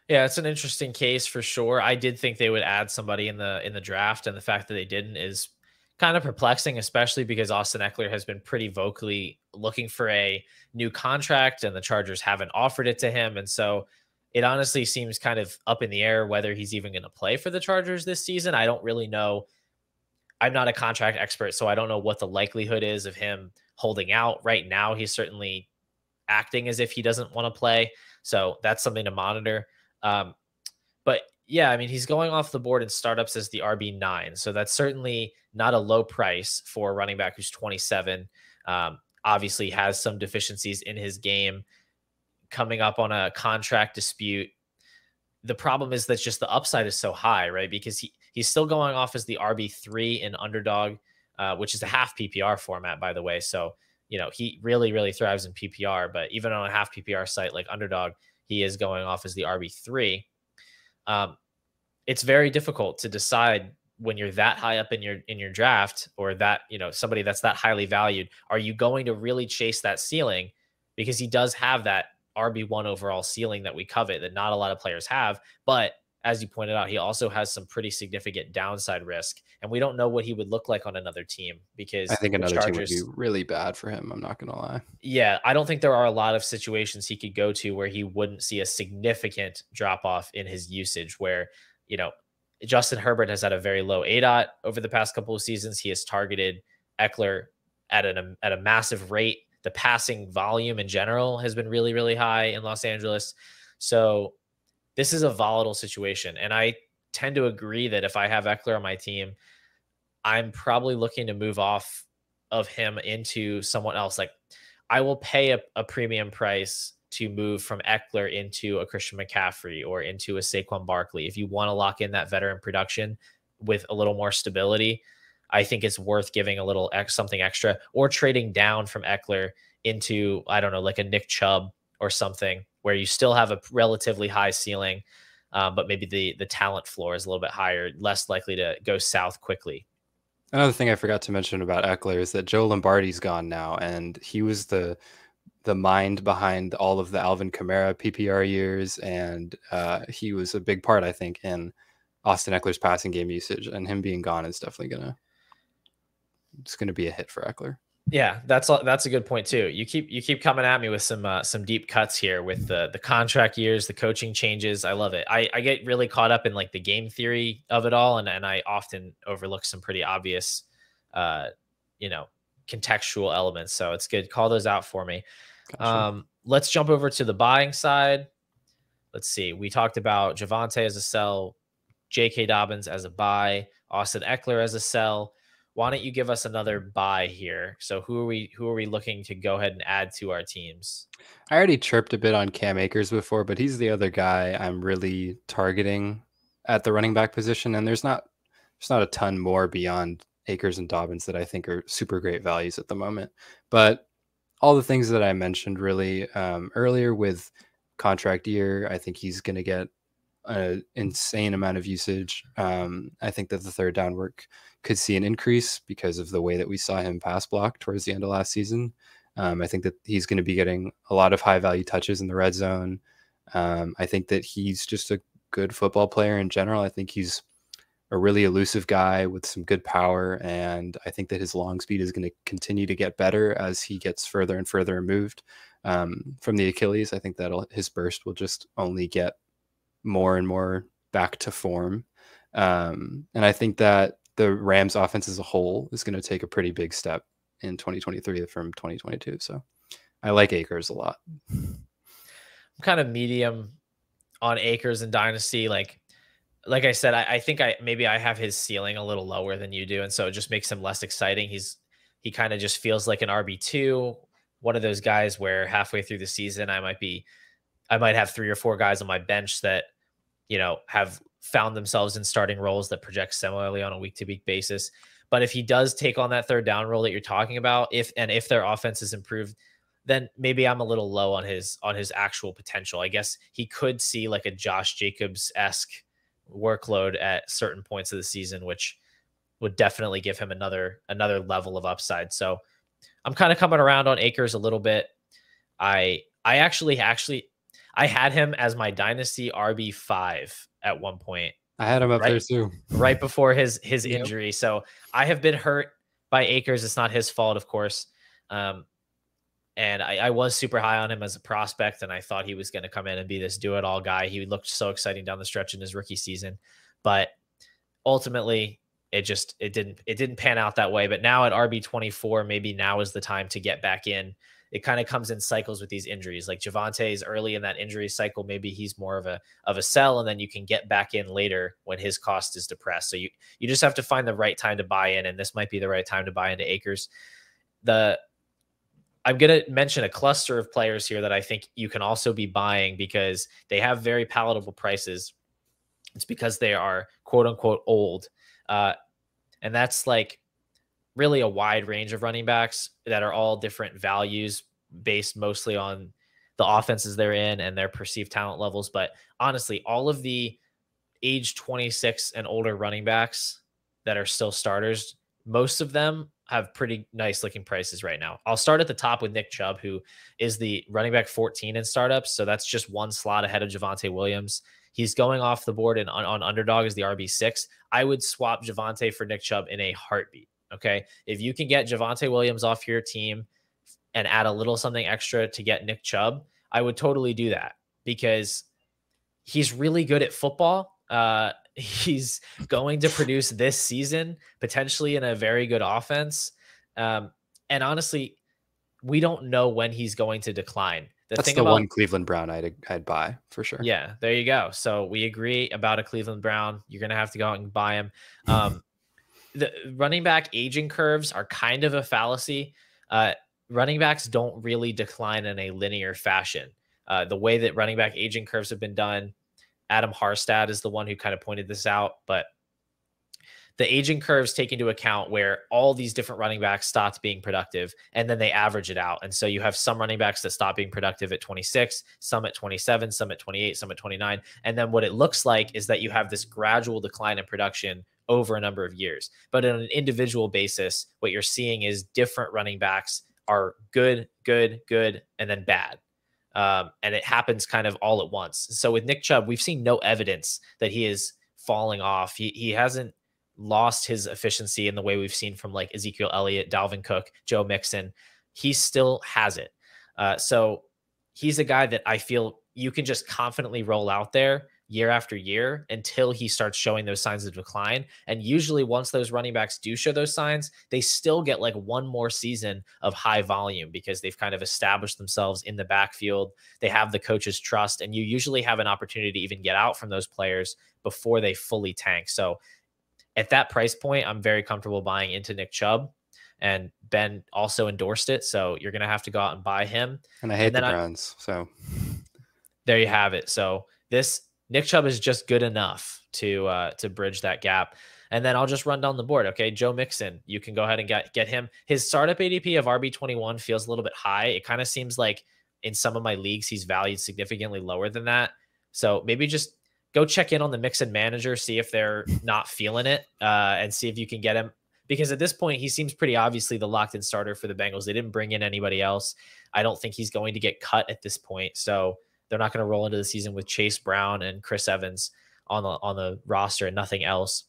Yeah, it's an interesting case for sure. I did think they would add somebody in the in the draft, and the fact that they didn't is kind of perplexing, especially because Austin Ekeler has been pretty vocally looking for a new contract, and the Chargers haven't offered it to him, and so it honestly seems kind of up in the air whether he's even going to play for the Chargers this season. I don't really know I'm not a contract expert, so I don't know what the likelihood is of him holding out. Right now, he's certainly acting as if he doesn't want to play. So that's something to monitor. Um, but yeah, I mean, he's going off the board in startups as the RB9. So that's certainly not a low price for a running back who's 27. Um, obviously, has some deficiencies in his game coming up on a contract dispute. The problem is that just the upside is so high, right? Because he, He's still going off as the RB3 in underdog, uh, which is a half PPR format, by the way. So, you know, he really, really thrives in PPR, but even on a half PPR site like underdog, he is going off as the RB3. Um, it's very difficult to decide when you're that high up in your in your draft or that you know somebody that's that highly valued are you going to really chase that ceiling because he does have that RB1 overall ceiling that we covet that not a lot of players have. But as you pointed out, he also has some pretty significant downside risk, and we don't know what he would look like on another team because I think another Chargers, team would be really bad for him. I'm not gonna lie. Yeah, I don't think there are a lot of situations he could go to where he wouldn't see a significant drop off in his usage. Where you know Justin Herbert has had a very low ADOT over the past couple of seasons. He has targeted Ekeler at an at a massive rate. The passing volume in general has been really really high in Los Angeles. So this is a volatile situation. And I tend to agree that if I have Ekeler on my team, I'm probably looking to move off of him into someone else. Like I will pay a, a premium price to move from Ekeler into a Christian McCaffrey or into a Saquon Barkley. If you want to lock in that veteran production with a little more stability, I think it's worth giving a little ex, something extra or trading down from Ekeler into, I don't know, like a Nick Chubb or something where you still have a relatively high ceiling, um, but maybe the the talent floor is a little bit higher, less likely to go south quickly. Another thing I forgot to mention about Ekeler is that Joe Lombardi's gone now, and he was the the mind behind all of the Alvin Kamara PPR years, and uh, he was a big part, I think, in Austin Ekeler's passing game usage. And him being gone is definitely gonna it's gonna be a hit for Ekeler. Yeah, that's a, that's a good point too. You keep you keep coming at me with some uh, some deep cuts here with the the contract years, the coaching changes. I love it. I, I get really caught up in like the game theory of it all, and and I often overlook some pretty obvious, uh, you know, contextual elements. So it's good. Call those out for me. Gotcha. Um, let's jump over to the buying side. Let's see. We talked about Javonte as a sell, J.K. Dobbins as a buy, Austin Ekeler as a sell why don't you give us another buy here? So who are we who are we looking to go ahead and add to our teams? I already chirped a bit on Cam Akers before, but he's the other guy I'm really targeting at the running back position. And there's not there's not a ton more beyond Akers and Dobbins that I think are super great values at the moment. But all the things that I mentioned really um, earlier with contract year, I think he's going to get an insane amount of usage. Um, I think that the third down work could see an increase because of the way that we saw him pass block towards the end of last season. Um, I think that he's going to be getting a lot of high value touches in the red zone. Um, I think that he's just a good football player in general. I think he's a really elusive guy with some good power, and I think that his long speed is going to continue to get better as he gets further and further removed um, from the Achilles. I think that his burst will just only get more and more back to form, um, and I think that the Rams offense as a whole is going to take a pretty big step in 2023 from 2022. So I like Akers a lot. I'm kind of medium on Akers and Dynasty. Like, like I said, I, I, think I maybe I have his ceiling a little lower than you do, and so it just makes him less exciting. He's he kind of just feels like an RB two, one of those guys where halfway through the season I might be, I might have three or four guys on my bench that, you know, have found themselves in starting roles that project similarly on a week to week basis. But if he does take on that third down role that you're talking about, if and if their offense is improved, then maybe I'm a little low on his on his actual potential. I guess he could see like a Josh Jacobs esque workload at certain points of the season, which would definitely give him another another level of upside. So I'm kind of coming around on Akers a little bit. I I actually actually I had him as my dynasty RB five at one point. I had him up right, there too, right before his his yep. injury. So I have been hurt by Akers. It's not his fault, of course. Um, and I, I, was super high on him as a prospect, and I thought he was going to come in and be this do it all guy. He looked so exciting down the stretch in his rookie season, but ultimately, it just it didn't it didn't pan out that way. But now at RB twenty four, maybe now is the time to get back in it kind of comes in cycles with these injuries. Like Javonte is early in that injury cycle. Maybe he's more of a of a sell, and then you can get back in later when his cost is depressed. So you you just have to find the right time to buy in, and this might be the right time to buy into Akers. The I'm going to mention a cluster of players here that I think you can also be buying because they have very palatable prices. It's because they are quote unquote old. Uh, and that's like really a wide range of running backs that are all different values based mostly on the offenses they're in and their perceived talent levels. But honestly, all of the age 26 and older running backs that are still starters, most of them have pretty nice looking prices right now. I'll start at the top with Nick Chubb, who is the running back 14 in startups. So that's just one slot ahead of Javonte Williams. He's going off the board and on, on underdog as the RB6. I would swap Javonte for Nick Chubb in a heartbeat. Okay. If you can get Javonte Williams off your team and add a little something extra to get Nick Chubb, I would totally do that because he's really good at football. Uh, he's going to produce this season, potentially in a very good offense. Um, and honestly, we don't know when he's going to decline. The That's the about, one Cleveland Brown I'd I'd buy for sure. Yeah, there you go. So we agree about a Cleveland Brown. You're gonna have to go out and buy him. Um, the running back aging curves are kind of a fallacy. Uh, running backs don't really decline in a linear fashion. Uh, the way that running back aging curves have been done, Adam Harstad is the one who kind of pointed this out, but the aging curves take into account where all these different running backs stopped being productive and then they average it out. And so you have some running backs that stop being productive at 26, some at 27, some at 28, some at 29. And then what it looks like is that you have this gradual decline in production over a number of years. But on an individual basis, what you're seeing is different running backs are good, good, good, and then bad. Um, and it happens kind of all at once. So with Nick Chubb, we've seen no evidence that he is falling off. He, he hasn't lost his efficiency in the way we've seen from like Ezekiel Elliott, Dalvin Cook, Joe Mixon. He still has it. Uh, so he's a guy that I feel you can just confidently roll out there year after year until he starts showing those signs of decline. And usually, once those running backs do show those signs, they still get like one more season of high volume because they've kind of established themselves in the backfield. They have the coach's trust, and you usually have an opportunity to even get out from those players before they fully tank. So at that price point, I'm very comfortable buying into Nick Chubb. And Ben also endorsed it. So you're going to have to go out and buy him. And I hate and the Browns. I, so there you have it. So this Nick Chubb is just good enough to uh, to bridge that gap. And then I'll just run down the board. Okay. Joe Mixon, you can go ahead and get, get him. His startup ADP of RB21 feels a little bit high. It kind of seems like in some of my leagues, he's valued significantly lower than that. So maybe just go check in on the Mixon manager, see if they're not feeling it, uh, and see if you can get him. Because at this point, he seems pretty obviously the locked in starter for the Bengals. They didn't bring in anybody else. I don't think he's going to get cut at this point. So they're not going to roll into the season with Chase Brown and Chris Evans on the on the roster and nothing else.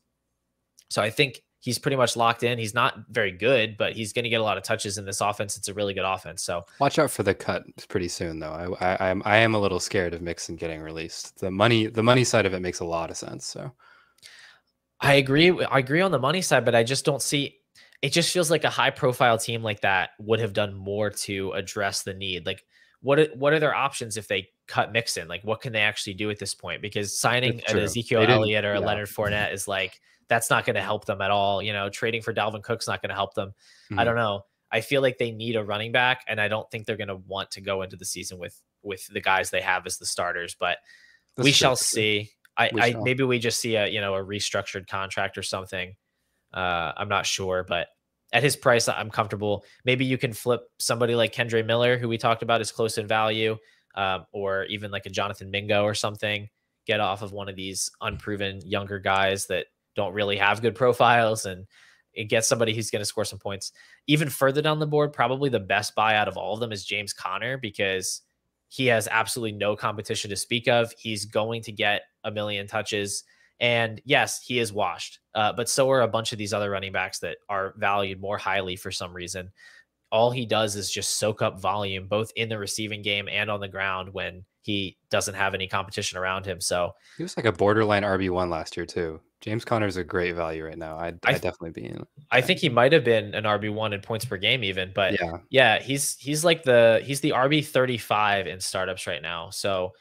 So I think he's pretty much locked in. He's not very good, but he's going to get a lot of touches in this offense. It's a really good offense. So watch out for the cut pretty soon, though. I, I am I am a little scared of Mixon getting released. The money the money side of it makes a lot of sense. So I agree. I agree on the money side, but I just don't see. It just feels like a high profile team like that would have done more to address the need. Like what are, what are their options if they cut Mixon? Like what can they actually do at this point? Because signing an Ezekiel Elliott or a yeah. Leonard Fournette is like that's not going to help them at all. You know, trading for Dalvin Cook's not going to help them. Mm-hmm. I don't know. I feel like they need a running back, and I don't think they're going to want to go into the season with with the guys they have as the starters. But that's we true. shall see. I, I maybe we just see a you know a restructured contract or something. Uh, I'm not sure, but at his price, I'm comfortable. Maybe you can flip somebody like Kendre Miller, who we talked about is close in value, um, or even like a Jonathan Mingo or something. Get off of one of these unproven younger guys that don't really have good profiles and it gets somebody who's going to score some points. Even further down the board, probably the best buy out of all of them is James Conner because he has absolutely no competition to speak of. He's going to get a million touches. And yes, he is washed, uh, but so are a bunch of these other running backs that are valued more highly for some reason. All he does is just soak up volume, both in the receiving game and on the ground when he doesn't have any competition around him. So he was like a borderline RB1 last year, too. James Conner is a great value right now. I'd, I'd definitely be in. I think he might have been an RB one in points per game, even. But yeah, yeah, he's he's like the he's the RB thirty five in startups right now. So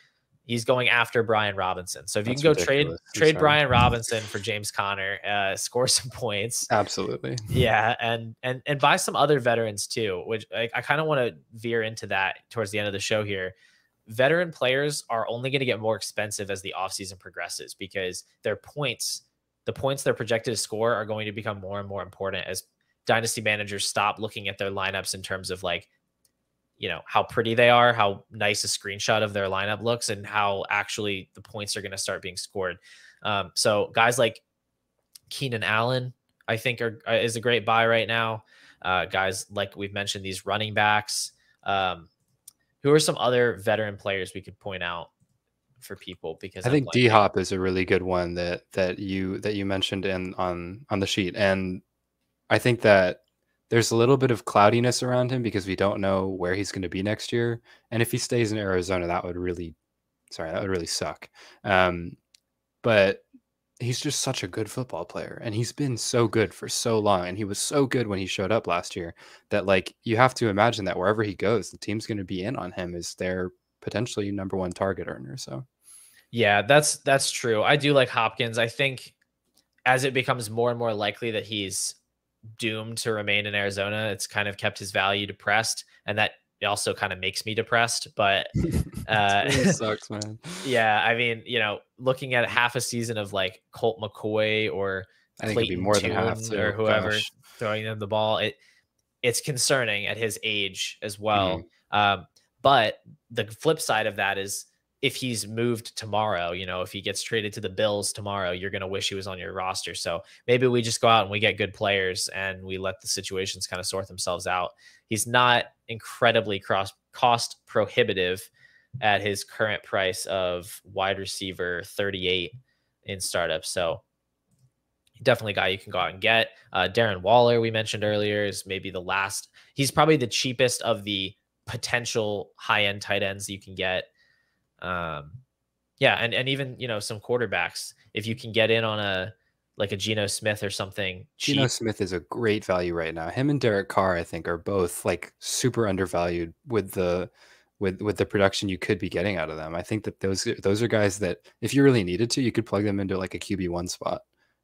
he's going after Brian Robinson. So if That's you can go ridiculous. trade trade Brian Robinson for James Conner, uh, score some points. Absolutely. Yeah, and and and buy some other veterans too. Which I, I kind of want to veer into that towards the end of the show here veteran players are only going to get more expensive as the offseason progresses because their points the points they're projected to score are going to become more and more important as dynasty managers stop looking at their lineups in terms of like you know how pretty they are how nice a screenshot of their lineup looks and how actually the points are going to start being scored um, so guys like keenan allen i think are, is a great buy right now uh, guys like we've mentioned these running backs. Um, who are some other veteran players we could point out for people? Because I think D Hop is a really good one that that you that you mentioned in on on the sheet, and I think that there's a little bit of cloudiness around him because we don't know where he's going to be next year, and if he stays in Arizona, that would really, sorry, that would really suck. Um, but he's just such a good football player and he's been so good for so long and he was so good when he showed up last year that like you have to imagine that wherever he goes the team's going to be in on him as their potentially number one target earner so. Yeah that's that's true. I do like hopkins. I think as it becomes more and more likely that he's doomed to remain in arizona it's kind of kept his value depressed and that also kind of makes me depressed. But uh, really sucks, man. Yeah, I mean, you know, looking at half a season of like Colt McCoy or I think Clayton it'd be more than half too. or whoever Gosh. throwing them the ball, it it's concerning at his age as well. Mm. Um, but the flip side of that is if he's moved tomorrow, you know, if he gets traded to the Bills tomorrow, you're going to wish he was on your roster. So maybe we just go out and we get good players and we let the situations kind of sort themselves out. He's not incredibly cross cost prohibitive at his current price of wide receiver 38 in startups. So definitely a guy you can go out and get. Uh, Darren Waller, we mentioned earlier, is maybe the last. He's probably the cheapest of the potential high end tight ends you can get. Um, yeah, and and even you know some quarterbacks if you can get in on a like a Geno Smith or something. Cheap. Geno Smith is a great value right now. Him and Derek Carr, I think, are both like super undervalued with the with with the production you could be getting out of them. I think that those those are guys that if you really needed to, you could plug them into like a QB one spot,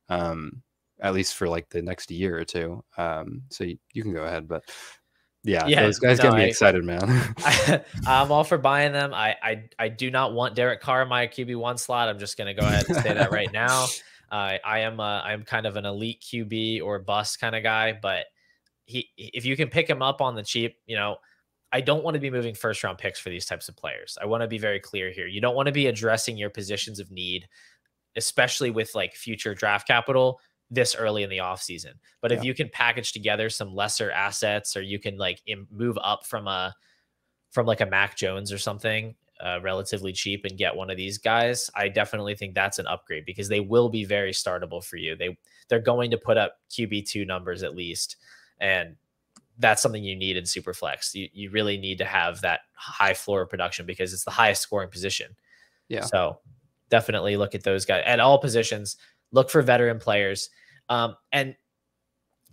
um, at least for like the next year or two. Um, so you, you can go ahead, but yeah, yeah those guys no, get me I, excited, man. I, am all for buying them. I, I I do not want Derek Carr in my QB one slot. I'm just gonna go ahead and say that right now. Uh, I am a, I'm kind of an elite QB or bust kind of guy, but he if you can pick him up on the cheap, you know, I don't want to be moving first round picks for these types of players. I want to be very clear here. You don't want to be addressing your positions of need, especially with like future draft capital this early in the offseason. But yeah. if you can package together some lesser assets or you can like move up from a from like a Mac Jones or something uh, relatively cheap and get one of these guys, I definitely think that's an upgrade because they will be very startable for you. They they're going to put up QB2 numbers at least and that's something you need in Superflex. You you really need to have that high floor production because it's the highest scoring position. Yeah. So definitely look at those guys at all positions look for veteran players. Um, and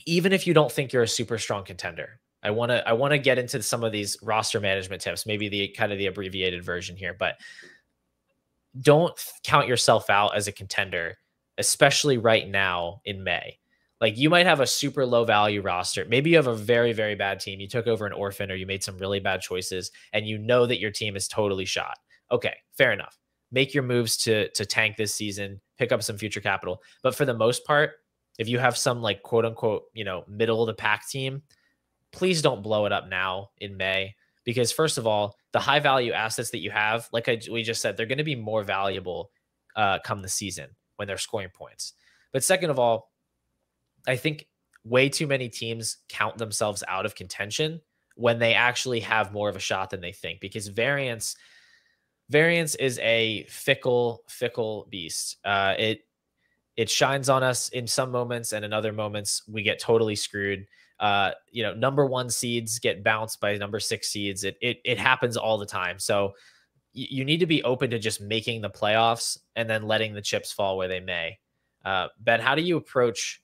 even if you don't think you're a super strong contender, I want to I want to get into some of these roster management tips, maybe the kind of the abbreviated version here, but don't count yourself out as a contender, especially right now in May. Like you might have a super low value roster. Maybe you have a very very bad team. You took over an orphan or you made some really bad choices and you know that your team is totally shot. Okay, fair enough make your moves to to tank this season, pick up some future capital. But for the most part, if you have some like quote unquote, you know, middle of the pack team, please don't blow it up now in May because first of all, the high value assets that you have, like I, we just said, they're going to be more valuable uh, come the season when they're scoring points. But second of all, I think way too many teams count themselves out of contention when they actually have more of a shot than they think because variance variance is a fickle, fickle beast. Uh, it it shines on us in some moments, and in other moments we get totally screwed. Uh, you know, number one seeds get bounced by number six seeds. It it it happens all the time. So you need to be open to just making the playoffs and then letting the chips fall where they may. Uh, ben, how do you approach?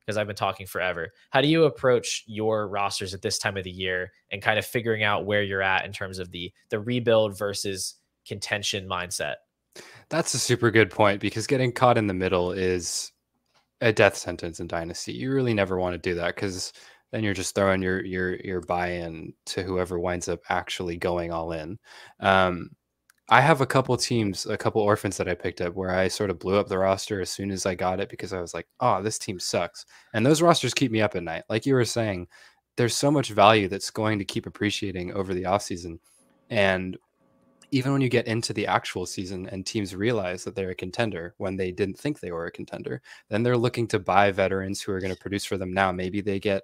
Because I've been talking forever. How do you approach your rosters at this time of the year and kind of figuring out where you're at in terms of the the rebuild versus contention mindset. That's a super good point because getting caught in the middle is a death sentence in Dynasty. You really never want to do that because then you're just throwing your your your buy-in to whoever winds up actually going all in. Um, I have a couple teams, a couple orphans that I picked up where I sort of blew up the roster as soon as I got it because I was like, oh, this team sucks. And those rosters keep me up at night. Like you were saying, there's so much value that's going to keep appreciating over the offseason. And even when you get into the actual season and teams realize that they're a contender when they didn't think they were a contender, then they're looking to buy veterans who are going to produce for them now. Maybe they get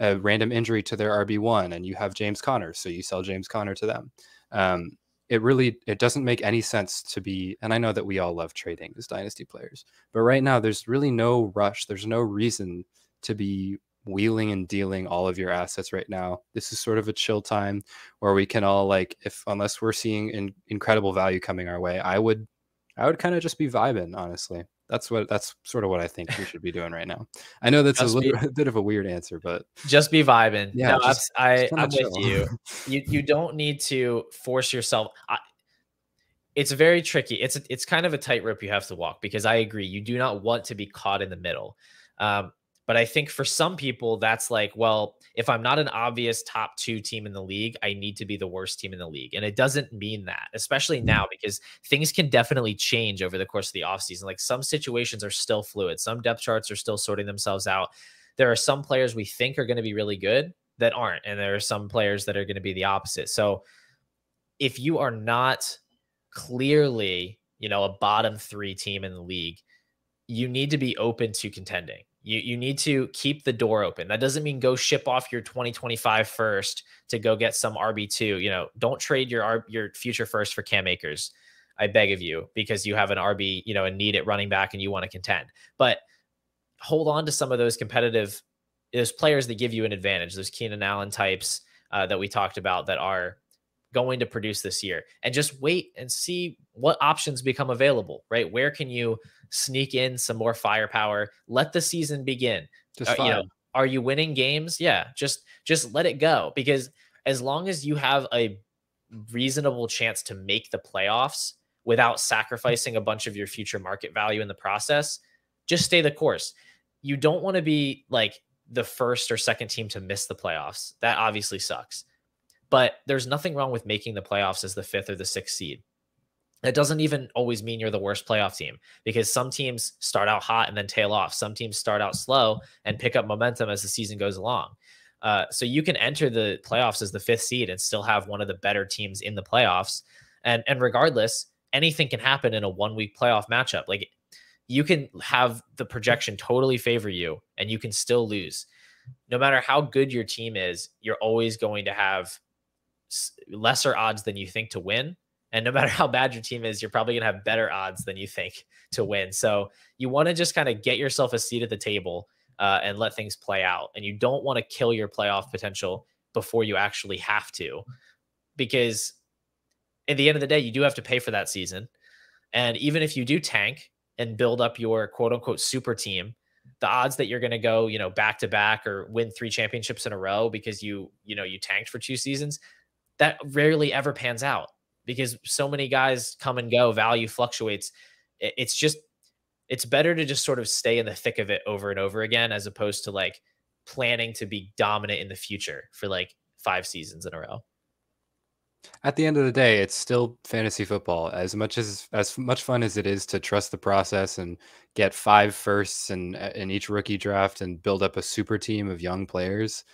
a random injury to their RB1 and you have James Conner, so you sell James Conner to them. Um, it really it doesn't make any sense to be and I know that we all love trading as dynasty players, but right now there's really no rush. There's no reason to be wheeling and dealing all of your assets right now. This is sort of a chill time where we can all like if unless we're seeing in, incredible value coming our way, I would I would kind of just be vibing, honestly. That's what that's sort of what I think we should be doing right now. I know that's a, little, be, bit of a weird answer, but just be vibing. Yeah, no, just, I, I'm chill. with you. You you don't need to force yourself. I, it's very tricky. It's a, it's kind of a tightrope you have to walk because I agree. You do not want to be caught in the middle. Um, but I think for some people, that's like, well, if I'm not an obvious top two team in the league, I need to be the worst team in the league. And it doesn't mean that, especially mm-hmm. now, because things can definitely change over the course of the offseason. Like some situations are still fluid, some depth charts are still sorting themselves out. There are some players we think are going to be really good that aren't. And there are some players that are going to be the opposite. So if you are not clearly, you know, a bottom three team in the league, you need to be open to contending you you need to keep the door open. That doesn't mean go ship off your 2025 first to go get some RB2. You know, don't trade your your future first for Cam Akers. I beg of you, because you have an RB, you know, and need it running back and you want to contend. But hold on to some of those competitive those players that give you an advantage, those Keenan Allen types uh, that we talked about that are going to produce this year and just wait and see what options become available, right? Where can you sneak in some more firepower? Let the season begin. Uh, you know, are you winning games? Yeah, just just let it go because as long as you have a reasonable chance to make the playoffs without sacrificing a bunch of your future market value in the process, just stay the course. You don't want to be like the first or second team to miss the playoffs. That obviously sucks. But there's nothing wrong with making the playoffs as the fifth or the sixth seed. That doesn't even always mean you're the worst playoff team because some teams start out hot and then tail off. Some teams start out slow and pick up momentum as the season goes along. Uh, so you can enter the playoffs as the fifth seed and still have one of the better teams in the playoffs. And and regardless, anything can happen in a one week playoff matchup. Like you can have the projection totally favor you and you can still lose. No matter how good your team is, you're always going to have lesser odds than you think to win. And no matter how bad your team is, you're probably going to have better odds than you think to win. So you want to just kind of get yourself a seat at the table uh, and let things play out. And you don't want to kill your playoff potential before you actually have to, because at the end of the day, you do have to pay for that season. And even if you do tank and build up your quote unquote super team, the odds that you're going to go, you know, back to back or win three championships in a row because you, you know, you tanked for two seasons, that rarely ever pans out because so many guys come and go, value fluctuates. It's just it's better to just sort of stay in the thick of it over and over again as opposed to like planning to be dominant in the future for like five seasons in a row. At the end of the day, it's still fantasy football. As much as as much fun as it is to trust the process and get five firsts in in each rookie draft and build up a super team of young players,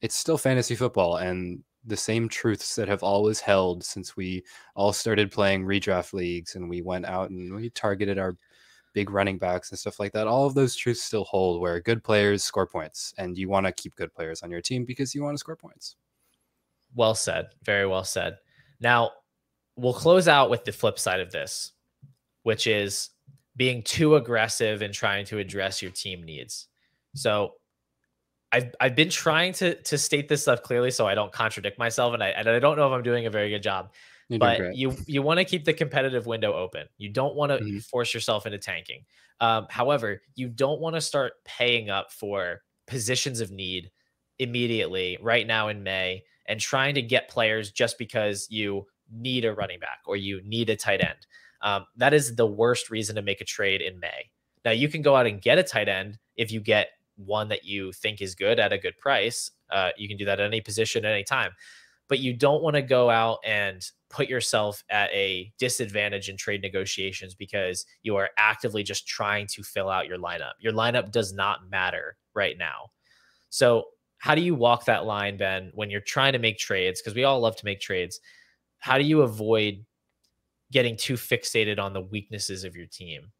it's still fantasy football and the same truths that have always held since we all started playing redraft leagues and we went out and we targeted our big running backs and stuff like that. All of those truths still hold where good players score points and you want to keep good players on your team because you want to score points. Well said. Very well said. Now, we'll close out with the flip side of this, which is being too aggressive and trying to address your team needs. So, I've I've been trying to to state this stuff clearly so I don't contradict myself, and I and I don't know if I'm doing a very good job. You're but you you want to keep the competitive window open. You don't want to mm-hmm. force yourself into tanking. Um, however, you don't want to start paying up for positions of need immediately right now in May and trying to get players just because you need a running back or you need a tight end. Um, that is the worst reason to make a trade in May. Now you can go out and get a tight end if you get one that you think is good at a good price. Uh, you can do that at any position any time, but you don't want to go out and put yourself at a disadvantage in trade negotiations because you are actively just trying to fill out your lineup. Your lineup does not matter right now. So, how do you walk that line, Ben, when you're trying to make trades? Because we all love to make trades. How do you avoid getting too fixated on the weaknesses of your team?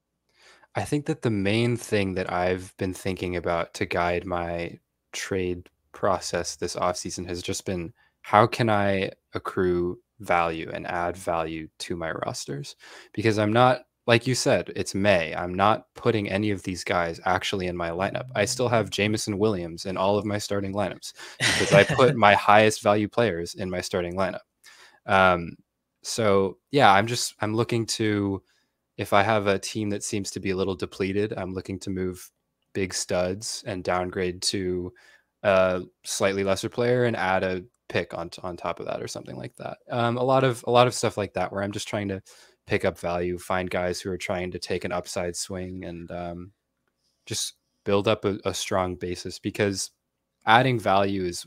I think that the main thing that I've been thinking about to guide my trade process this offseason has just been how can I accrue value and add value to my rosters? Because I'm not like you said, it's May. I'm not putting any of these guys actually in my lineup. I still have Jameson Williams in all of my starting lineups because I put my highest value players in my starting lineup. Um, so yeah, I'm just I'm looking to if I have a team that seems to be a little depleted, I'm looking to move big studs and downgrade to a slightly lesser player and add a pick on on top of that or something like that. Um, a lot of a lot of stuff like that where I'm just trying to pick up value, find guys who are trying to take an upside swing, and um, just build up a, a strong basis. Because adding value is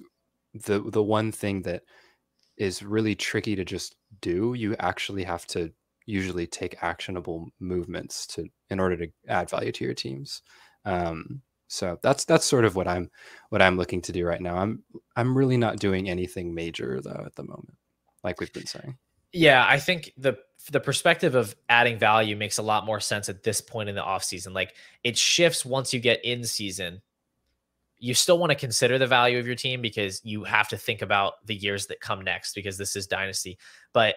the the one thing that is really tricky to just do. You actually have to usually take actionable movements to in order to add value to your teams. Um, so that's that's sort of what I'm what I'm looking to do right now. I'm I'm really not doing anything major though at the moment, like we've been saying. Yeah, I think the the perspective of adding value makes a lot more sense at this point in the off season. Like it shifts once you get in season. You still want to consider the value of your team because you have to think about the years that come next because this is dynasty. But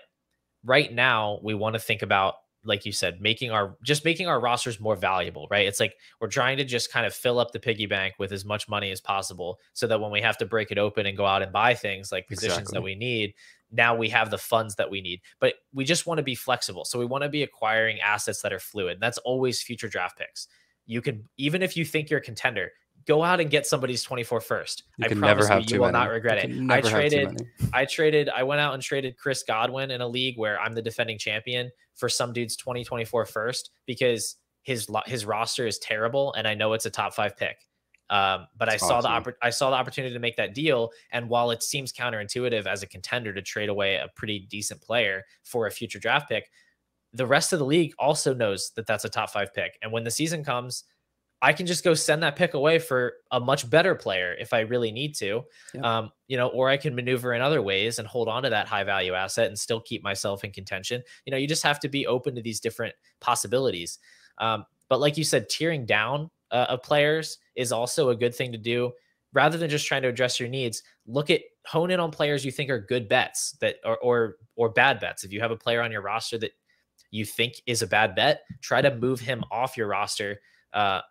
right now, we want to think about like you said, making our just making our rosters more valuable, right? It's like we're trying to just kind of fill up the piggy bank with as much money as possible so that when we have to break it open and go out and buy things like positions exactly. that we need, now we have the funds that we need. But we just want to be flexible. So we want to be acquiring assets that are fluid. That's always future draft picks. You can even if you think you're a contender, go out and get somebody's 24 first. You I promise you, you will not regret it. I traded, I traded, I went out and traded Chris Godwin in a league where I'm the defending champion for some dude's 2024 first because his his roster is terrible and I know it's a top five pick. Um, but That's I saw awesome. the I saw the opportunity to make that deal, and while it seems counterintuitive as a contender to trade away a pretty decent player for a future draft pick, the rest of the league also knows that that's a top five pick. And when the season comes, I can just go send that pick away for a much better player if I really need to. Yeah. Um, you know, or I can maneuver in other ways and hold on to that high value asset and still keep myself in contention. You know, you just have to be open to these different possibilities. Um, but like you said, tearing down uh, of players is also a good thing to do. Rather than just trying to address your needs, look at hone in on players you think are good bets that or or or bad bets. If you have a player on your roster that you think is a bad bet, try to move him off your roster. Uh,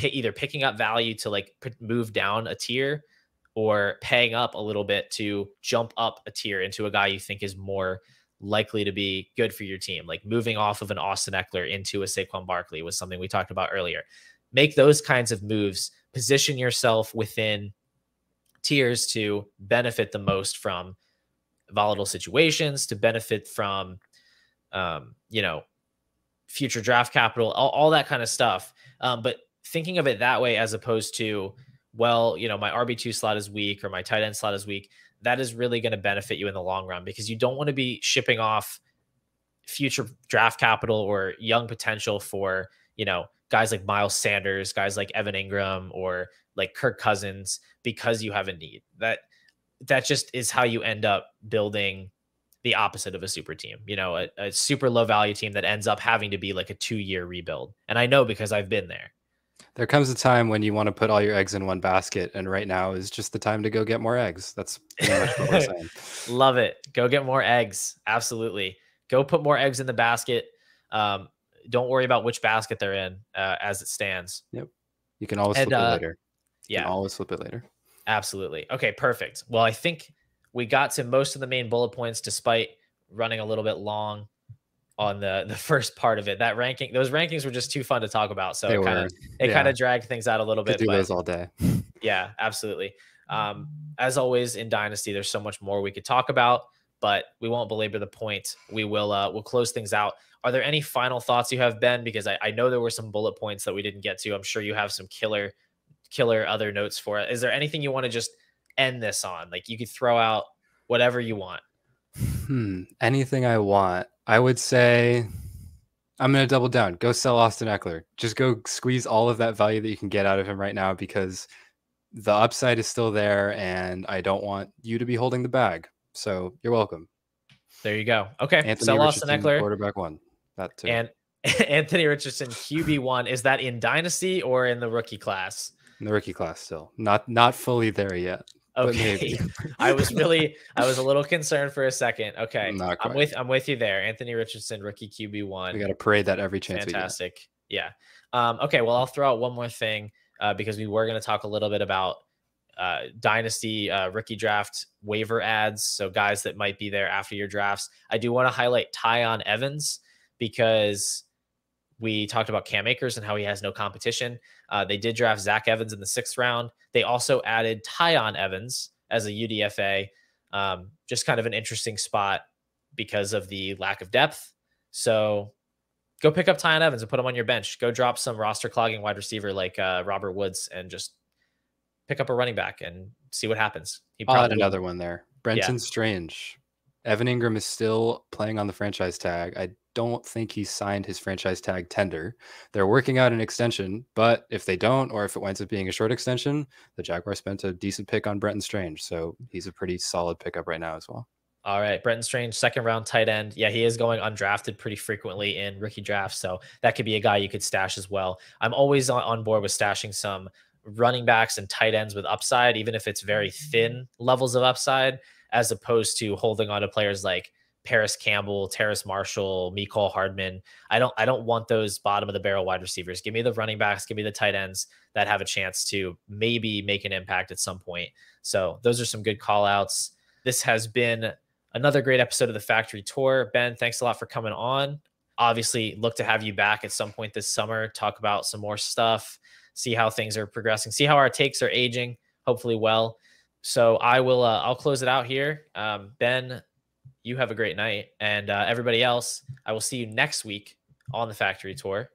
either picking up value to like move down a tier or paying up a little bit to jump up a tier into a guy you think is more likely to be good for your team. Like moving off of an Austin Ekeler into a Saquon Barkley was something we talked about earlier. Make those kinds of moves, position yourself within tiers to benefit the most from volatile situations, to benefit from, um, you know, future draft capital, all, all that kind of stuff. Um, but thinking of it that way as opposed to well you know my rb2 slot is weak or my tight end slot is weak that is really going to benefit you in the long run because you don't want to be shipping off future draft capital or young potential for you know guys like miles sanders guys like evan Engram or like kirk cousins because you have a need. That that just is how you end up building the opposite of a super team you know a, a super low value team that ends up having to be like a two year rebuild. And i know because i've been there there comes a time when you want to put all your eggs in one basket, and right now is just the time to go get more eggs. That's pretty much what we're saying. Love it. Go get more eggs. Absolutely. Go put more eggs in the basket. Um, don't worry about which basket they're in uh, as it stands. Yep. You can always and, flip uh, it later. You yeah. always flip it later. Absolutely. Okay, perfect. Well, I think we got to most of the main bullet points despite running a little bit long on the the first part of it. That ranking, those rankings were just too fun to talk about. So they it kind of it yeah. kind of dragged things out a little bit. Could do but, those all day. yeah, absolutely. Um, as always in Dynasty, there's so much more we could talk about, but we won't belabor the point. We will uh, we'll close things out. Are there any final thoughts you have, Ben? Because I, I know there were some bullet points that we didn't get to. I'm sure you have some killer killer other notes for it. Is there anything you want to just end this on? Like you could throw out whatever you want. Hmm. Anything I want. I would say I'm going to double down. Go sell Austin Ekeler. Just go squeeze all of that value that you can get out of him right now because the upside is still there and I don't want you to be holding the bag. So you're welcome. There you go. Okay. Anthony sell Richardson, Austin Ekeler. Quarterback one. That too. And Anthony Richardson, QB one. Is that in Dynasty or in the rookie class? In the rookie class still. Not not fully there yet. Okay. I was really I was a little concerned for a second. Okay. I'm with I'm with you there. Anthony Richardson, rookie QB one. We got to parade that every chance Fantastic. Yeah. Um, okay. Well, I'll throw out one more thing uh, because we were going to talk a little bit about uh, dynasty uh, rookie draft waiver ads. So guys that might be there after your drafts. I do want to highlight Tyon Evans because we talked about Cam Akers and how he has no competition. Uh, they did draft Zach Evans in the sixth round. They also added Tyon Evans as a UDFA. Um, just kind of an interesting spot because of the lack of depth. So go pick up Tyon Evans and put him on your bench. Go drop some roster clogging wide receiver like uh, Robert Woods and just pick up a running back and see what happens. He I'll add another one there. Brenton yeah. Strange. Evan Engram is still playing on the franchise tag. I don't think he signed his franchise tag tender. They're working out an extension, but if they don't, or if it winds up being a short extension, the Jaguars spent a decent pick on Brenton Strange. So he's a pretty solid pickup right now as well. All right, Brenton Strange, second round tight end. Yeah, he is going undrafted pretty frequently in rookie drafts, so that could be a guy you could stash as well. I'm always on, on board with stashing some running backs and tight ends with upside, even if it's very thin levels of upside, as opposed to holding on to players like Parris Campbell, Terrace Marshall, Mecole Hardman. I don't I don't want those bottom of the barrel wide receivers. Give me the running backs, give me the tight ends that have a chance to maybe make an impact at some point. So those are some good call outs. This has been another great episode of the factory tour. Ben, thanks a lot for coming on. Obviously, look to have you back at some point this summer, talk about some more stuff, see how things are progressing, see how our takes are aging, hopefully well. So I will uh, I'll close it out here. Um, ben, you have a great night. And uh, everybody else, I will see you next week on the factory tour.